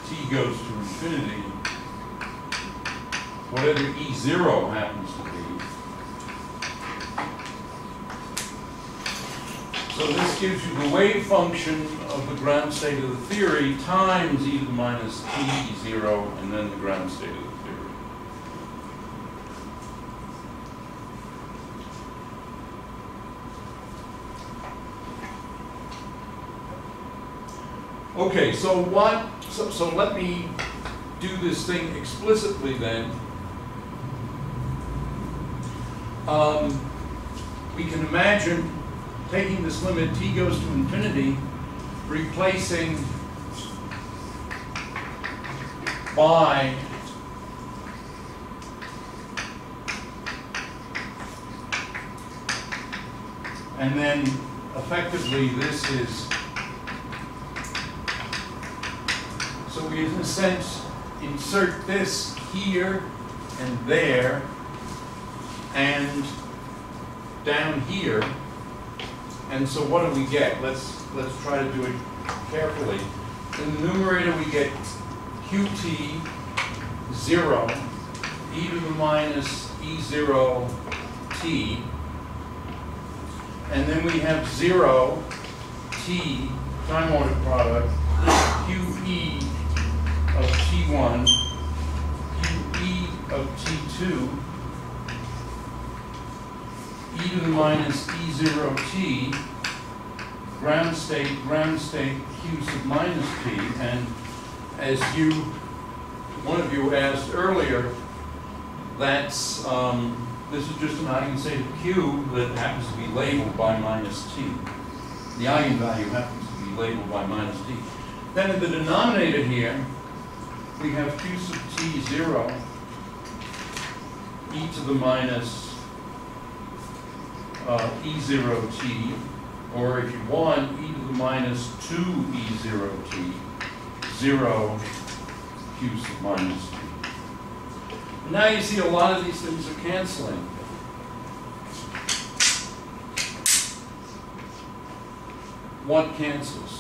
t goes to infinity, whatever e zero happens to be. So this gives you the wave function of the ground state of the theory times e to the minus t zero, and then the ground state of the theory. Okay, so what, so, so let me do this thing explicitly then. Um, we can imagine taking this limit t goes to infinity, replacing by and then effectively this is so we in a sense insert this here and there and down here and so what do we get? Let's, let's try to do it carefully. In the numerator, we get qt zero, e to the minus e zero t, and then we have zero t, time order product, qe of t1, qe of t2, e to the minus e zero t, ground state, ground state q sub minus t, and as you, one of you asked earlier, that's, um, this is just an eigenstate of q that happens to be labeled by minus t. The eigenvalue happens to be labeled by minus t. Then in the denominator here, we have q sub t zero, e to the minus uh, E0t, or if you want, e to the minus 2 E0t, 0 q sub minus t. Now you see a lot of these things are canceling. What cancels?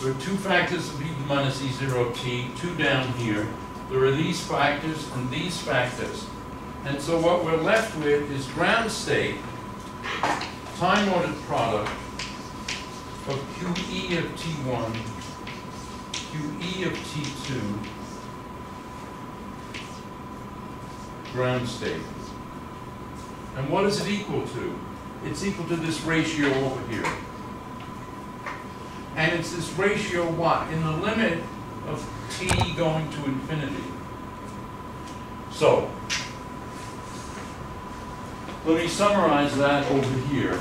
There are two factors of e to the minus E0t, two down here. There are these factors and these factors. And so what we're left with is ground state time ordered product of QE of T1, QE of T2, ground state. And what is it equal to? It's equal to this ratio over here. And it's this ratio what? In the limit of t going to infinity. So, let me summarize that over here.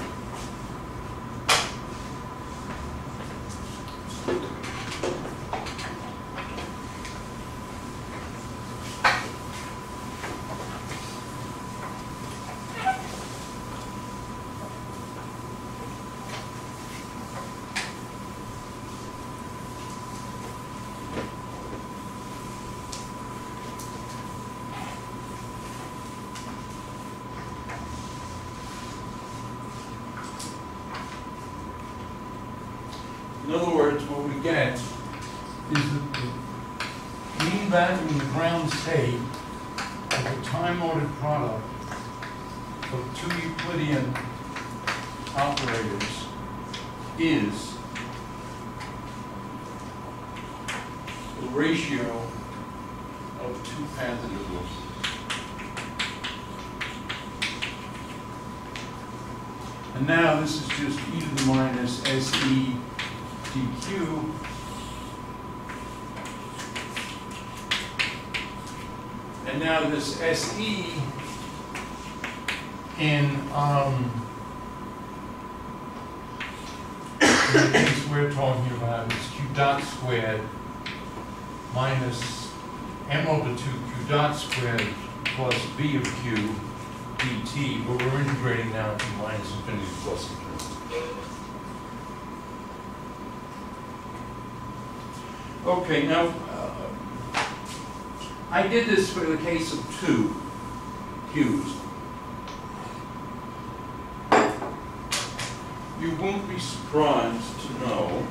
In other words, what we get is that the mean value in the ground state of the time-ordered product of two Euclidean operators is the ratio of two path integrals. And now this is just e to the minus se dq And now this SE in, um, in the case we're talking about is q dot squared minus m over two q dot squared plus b of q dt, but we're integrating now to minus infinity plus infinity. Okay, now, uh, I did this for the case of two Qs. You won't be surprised to know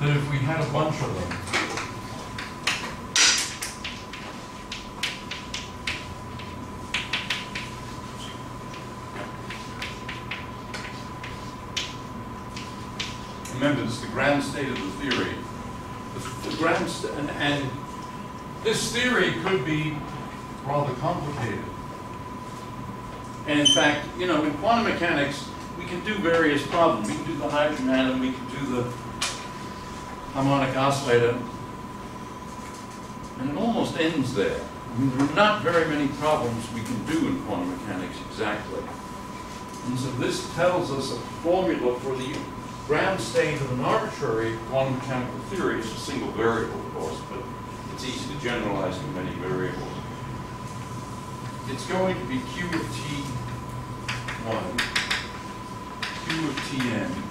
that if we had a bunch of them, remember, this is the ground state of the theory. The- The ground, st- and, and this theory could be rather complicated. And in fact, you know, in quantum mechanics, we can do various problems. We can do the hydrogen atom, we can do the harmonic oscillator. And it almost ends there. I mean, there are not very many problems we can do in quantum mechanics exactly. And so this tells us a formula for the ground state of an arbitrary quantum mechanical theory. is a single variable, of course, but it's easy to generalize to many variables. It's going to be Q of T1, Q of Tn,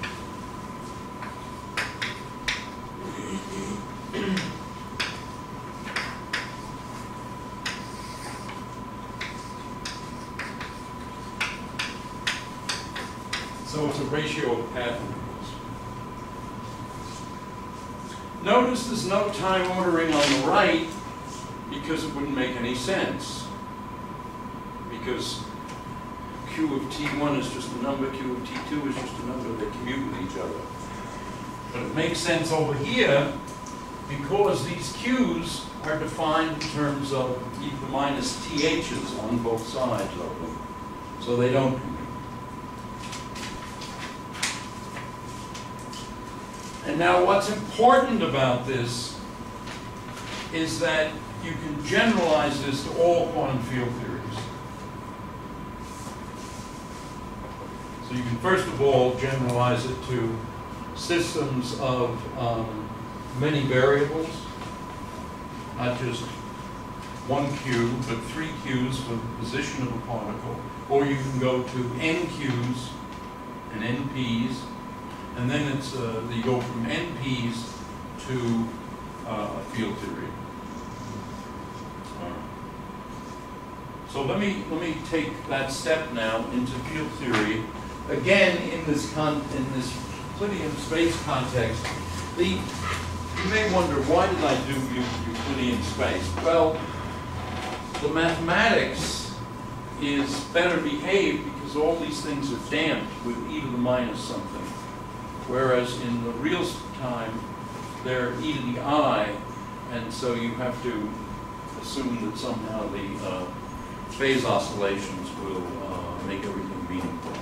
So it's a ratio of path integrals. Notice there's no time ordering on the right because it wouldn't make any sense. Because Q of T1 is just a number, Q of T2 is just a number, they commute with each other. But it makes sense over here because these Qs are defined in terms of e to the minus THs on both sides of them. So they don't commute. And now what's important about this is that you can generalize this to all quantum field theories. So you can first of all generalize it to systems of um, many variables, not just one Q, but three Qs for the position of a particle. Or you can go to n Qs and n Ps, and then it's, uh, you go from NPs to uh, a field theory. So let me, let me take that step now into field theory. Again, in this con, in this Euclidean space context, the, you may wonder, why did I do Eu- Euclidean space? Well, the mathematics is better behaved because all these things are damped with e to the minus something. Whereas in the real time, they're e to the i, and so you have to assume that somehow the uh, phase oscillations will uh, make everything meaningful.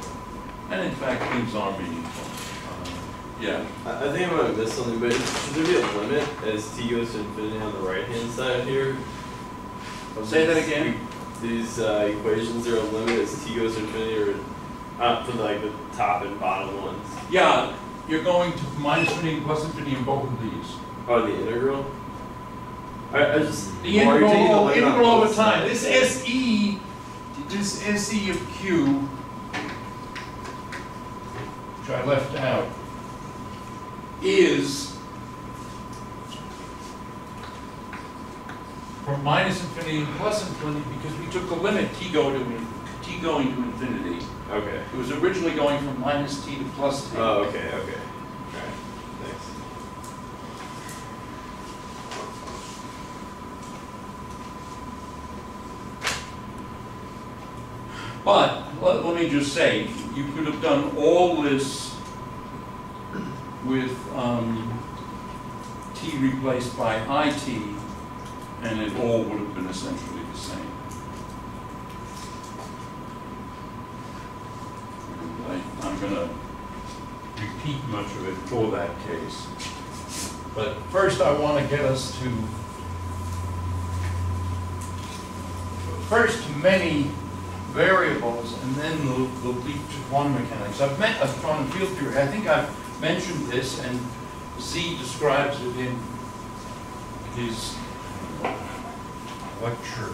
And in fact, things are meaningful. Uh, Yeah, I, I think I might have missed something, but should there be a limit as t goes to infinity on the right hand side here? Say that again? These uh, equations are a limit as t goes to infinity, or uh, for like the top and bottom ones. yeah, you're going to minus infinity and plus infinity in both of these. Oh, the integral. I, I just The integral, on integral over time, this SE, this SE of Q, which I left out, is from minus infinity and plus infinity, because we took the limit t go to, t going to infinity. Okay. It was originally going from minus t to plus t. Oh, okay, okay. Alright, thanks. But, let, let me just say, you could have done all this with, um, t replaced by it, and it all would have been essentially the same. I, I'm gonna repeat much of it for that case. But first, I wanna get us to, first many variables, and then the, the leap to quantum mechanics. I've met a quantum field theory, I think I've mentioned this, and Zee describes it in his lecture.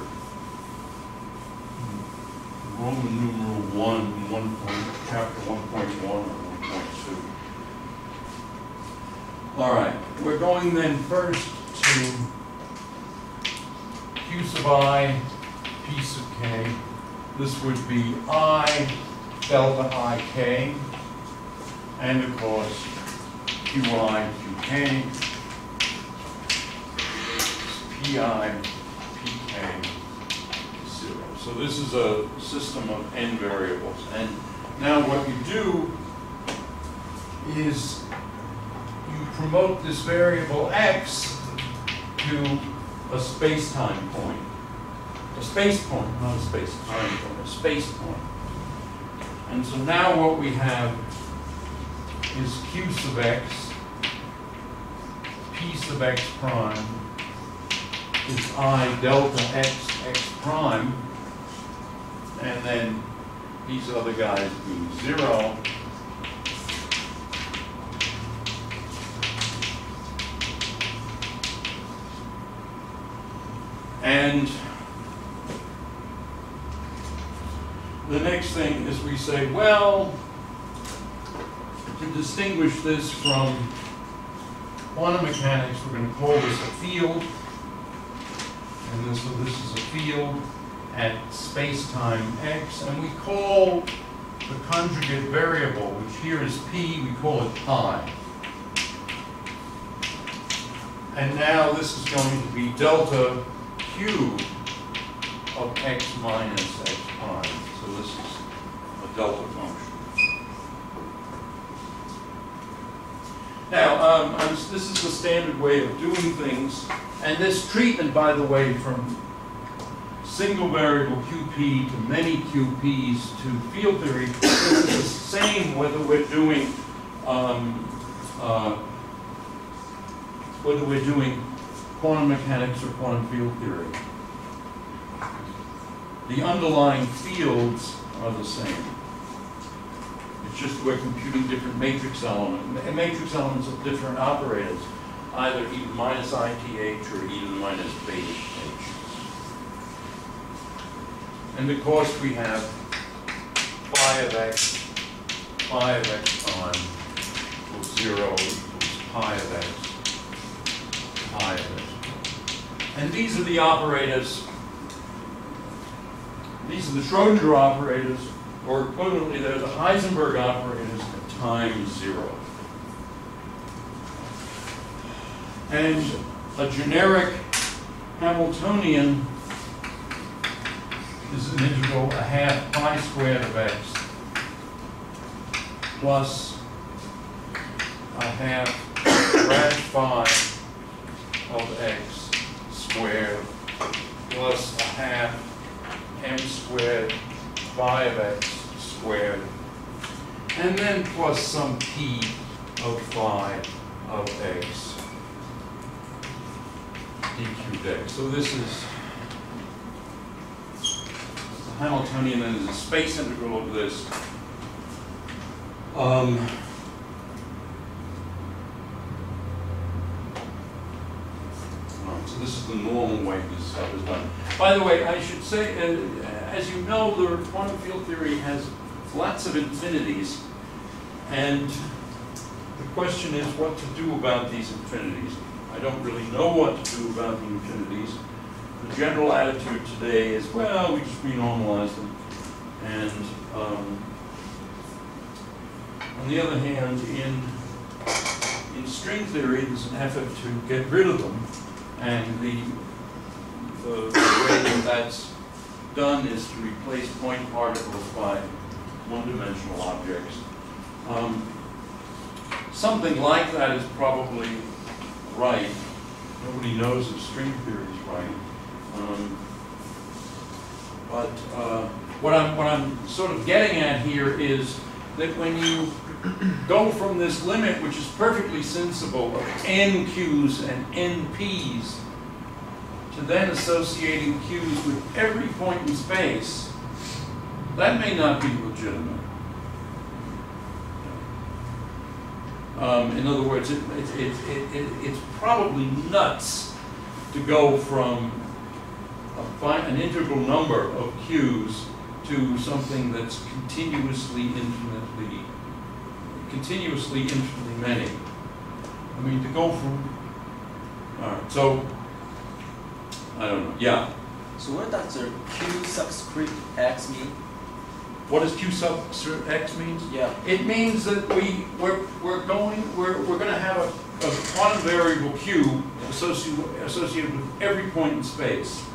Roman numeral one, one point, chapter one point one or one point two. All right, we're going then first to q sub i, p sub k. This would be I delta I K, and of course, QI, pk, pi, pk, zero. So this is a system of n variables. And now what you do is you promote this variable x to a space-time point. A space point, not a space-time point, a space point. And so now what we have is q sub x, p sub x prime, is i delta x x prime, and then these other guys being zero. And the next thing is we say, well, to distinguish this from quantum mechanics, we're going to call this a field. And so this is a field at space-time x, and we call the conjugate variable, which here is p, we call it pi. And now this is going to be delta q of x minus x prime. So this is a delta function. Now, um, this is the standard way of doing things, and this treatment, by the way, from single variable QP to many QPs to field theory, *coughs* is the same whether we're doing, um, uh, whether we're doing quantum mechanics or quantum field theory. The underlying fields are the same. It's just we're computing different matrix elements, matrix elements of different operators, either e minus ith or e to the minus beta h. And because we have phi of x, phi of x prime equals zero equals pi of x, pi of x. And these are the operators, these are the Schrodinger operators, or equivalently, they're the Heisenberg operators at time zero. And a generic Hamiltonian is an integral a half pi squared of x plus a half grad phi of x squared plus a half m squared phi of x squared and then plus some p of phi of x d cubed x. So this is Hamiltonian and there's a space integral of this. Um, so this is the normal way this stuff is done. By the way, I should say, uh, as you know, the quantum field theory has lots of infinities, and the question is what to do about these infinities. I don't really know what to do about the infinities. The general attitude today is, well, we just renormalize them. And um, on the other hand, in in string theory, there's an effort to get rid of them, and the the way that that's done is to replace point particles by one-dimensional objects. Um, something like that is probably right. Nobody knows if string theory is right. Um, but uh, what I'm what I'm sort of getting at here is that when you go from this limit, which is perfectly sensible, of n q's and n p's, to then associating q's with every point in space, that may not be legitimate. Um, in other words, it, it, it, it, it, it's probably nuts to go from Uh, an integral number of q's to something that's continuously infinitely, continuously infinitely many. I mean, to go from, all right, so, I don't know, yeah. So what does the Q subscript X mean? What does q sub x means? Yeah. It means that we, we're, we're going, we're, we're gonna have a a quantum variable q associated, associated with every point in space.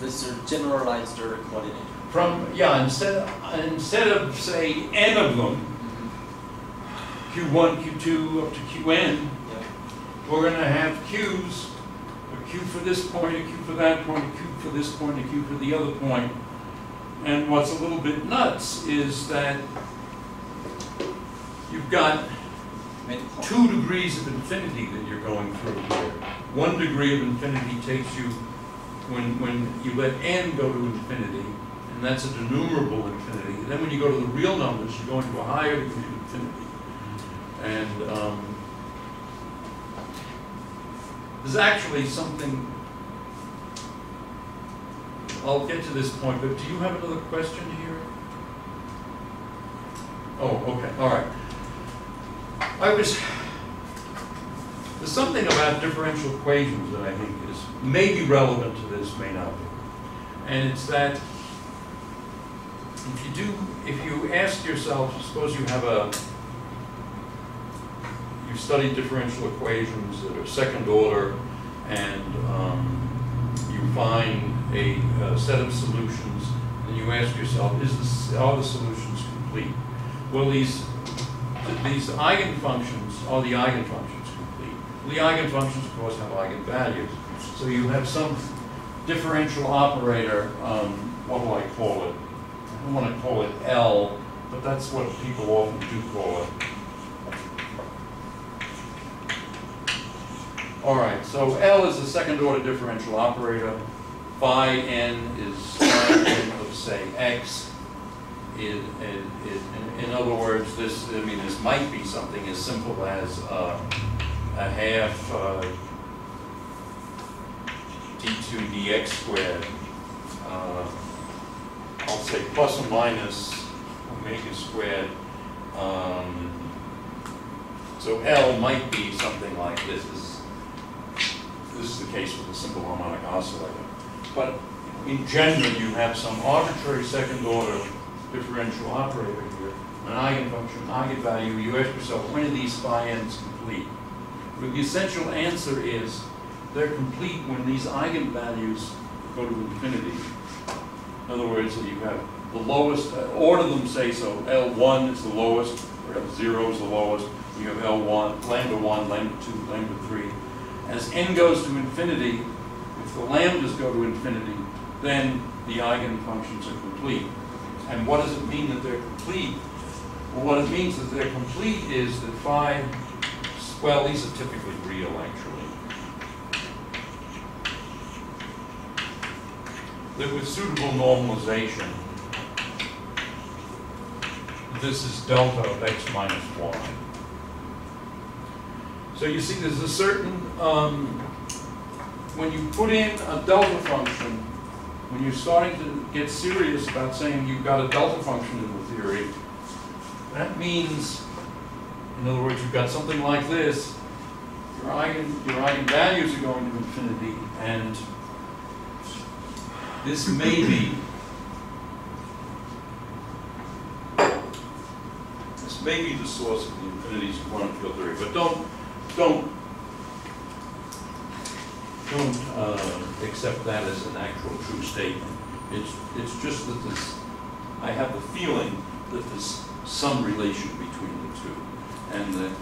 This is a generalized or coordinator. From, yeah, instead, instead of, say, n of them, q1, q2, up to qn, Yeah. we're gonna have q's, a q for this point, a q for that point, a q for this point, a q for the other point. And what's a little bit nuts is that you've got two degrees of infinity that you're going through here. One degree of infinity takes you, when, when you let n go to infinity, and that's a denumerable infinity. Then when you go to the real numbers, you go into a higher degree of infinity. And, um, there's actually something, I'll get to this point, but do you have another question here? Oh, okay, all right. I was, there's something about differential equations that I think is maybe relevant to this, may not be. And it's that if you do, if you ask yourself, suppose you have a, you study differential equations that are second order and um, you find a, uh set of solutions and you ask yourself, is this, are the solutions complete? Well, these these eigenfunctions are the eigenfunctions complete. The eigenfunctions, of course, have eigenvalues. So you have some differential operator, um, what do I call it? I don't want to call it L, but that's what people often do call it. All right, so L is a second order differential operator. Phi n is phi n of, say, x. In, in, in, in other words, this, I mean, this might be something as simple as uh, a half uh, d2 dx squared. Uh, I'll say plus or minus omega squared. Um, so L might be something like this. This is, this is the case with a simple harmonic oscillator. But in general, you have some arbitrary second order differential operator here, an eigenfunction, eigenvalue, you ask yourself, when are these phi n's complete? Well, the essential answer is they're complete when these eigenvalues go to infinity. In other words, you have the lowest, uh, order them say so, L1 is the lowest, or L0 is the lowest, you have L1, lambda 1, lambda 2, lambda 3. As n goes to infinity, if the lambdas go to infinity, then the eigenfunctions are complete. And what does it mean that they're complete? Well, what it means that they're complete is that phi, well, these are typically real, actually. That with suitable normalization, this is delta of x minus y. So you see, there's a certain, um, when you put in a delta function, when you're starting to get serious about saying you've got a delta function in the theory, that means, in other words, you've got something like this, your eigen, your eigenvalues are going to infinity, and this may be, this may be the source of the infinities of quantum field theory, but don't, don't don't uh, accept that as an actual true statement. It's, it's just that this, I have the feeling that there's some relation between the two. And that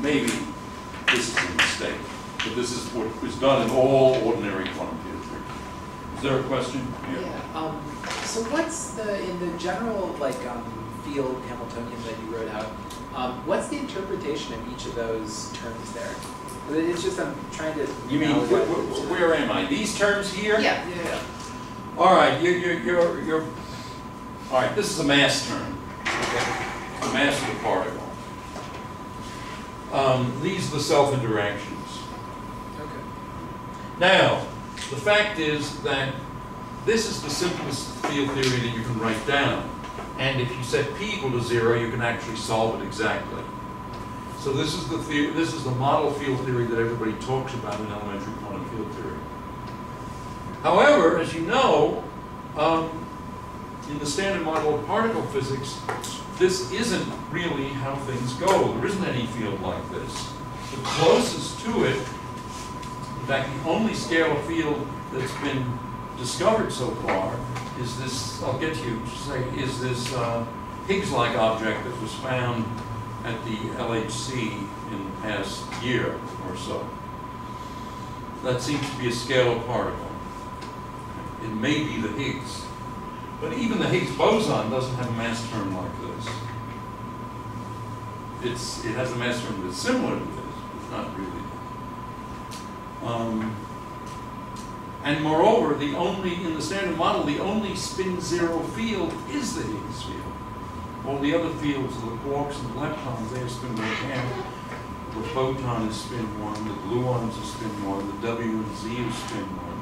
maybe this is a mistake, but this is what is done in all ordinary quantum theory. Is there a question? Yeah, um, so what's the, in the general, like, um, field Hamiltonian that you wrote out, um, what's the interpretation of each of those terms there? It's just, I'm trying to. You mean, wh- wh- where am I? These terms here? Yeah, yeah, yeah. All right, you're, you're, you're, you're, all right, this is a mass term. okay? The mass of the particle. Um, these are the self-interactions. Okay. Now, the fact is that this is the simplest field theory that you can write down. And if you set p equal to zero, you can actually solve it exactly. So this is the this is the model field theory that everybody talks about in elementary quantum field theory. However, as you know, um, in the standard model of particle physics, this isn't really how things go. There isn't any field like this. The closest to it, in fact, the only scalar field that's been discovered so far is this, I'll get to you, say, is this uh, Higgs-like object that was found at the LHC in the past year or so. That seems to be a scalar particle. It may be the Higgs. But even the Higgs boson doesn't have a mass term like this. It's, it has a mass term that's similar to this, but not really. Um, and moreover, the only, in the standard model, the only spin zero field is the Higgs field. All the other fields, the quarks and the leptons, they have spin one half. The photon is spin one, the gluons is spin one, the W and Z is spin one,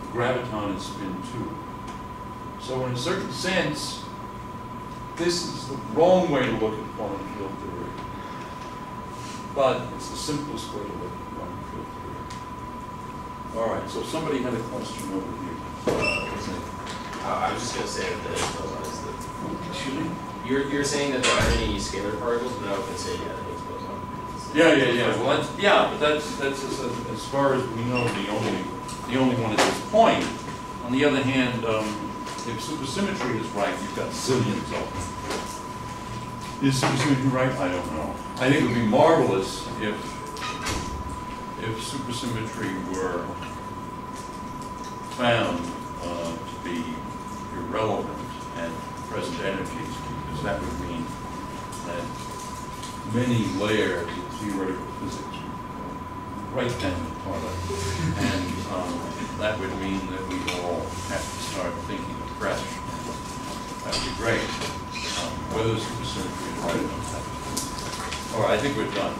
the graviton is spin two. So in a certain sense, this is the wrong way to look at quantum field theory. But it's the simplest way to look at theory. All right, so somebody had a question over here. Uh, I was just gonna say that the, Excuse me? you're, you're saying that there aren't any scalar particles, but I was gonna say, yeah, the Higgs boson. Yeah, yeah, yeah, well, that's, yeah, but that's, that's as, as far as we know, the only, the only one at this point. On the other hand, um, if supersymmetry is right, you've got zillions of them. Is supersymmetry right? I don't know. I think it would be marvelous if, if supersymmetry were found, uh, to be irrelevant at present energies, because that would mean that many layers of theoretical physics right down the toilet. And um, that would mean that we all have to start thinking afresh. That would be great. Um, Whether supersymmetry is right or not. All right, I think we're done.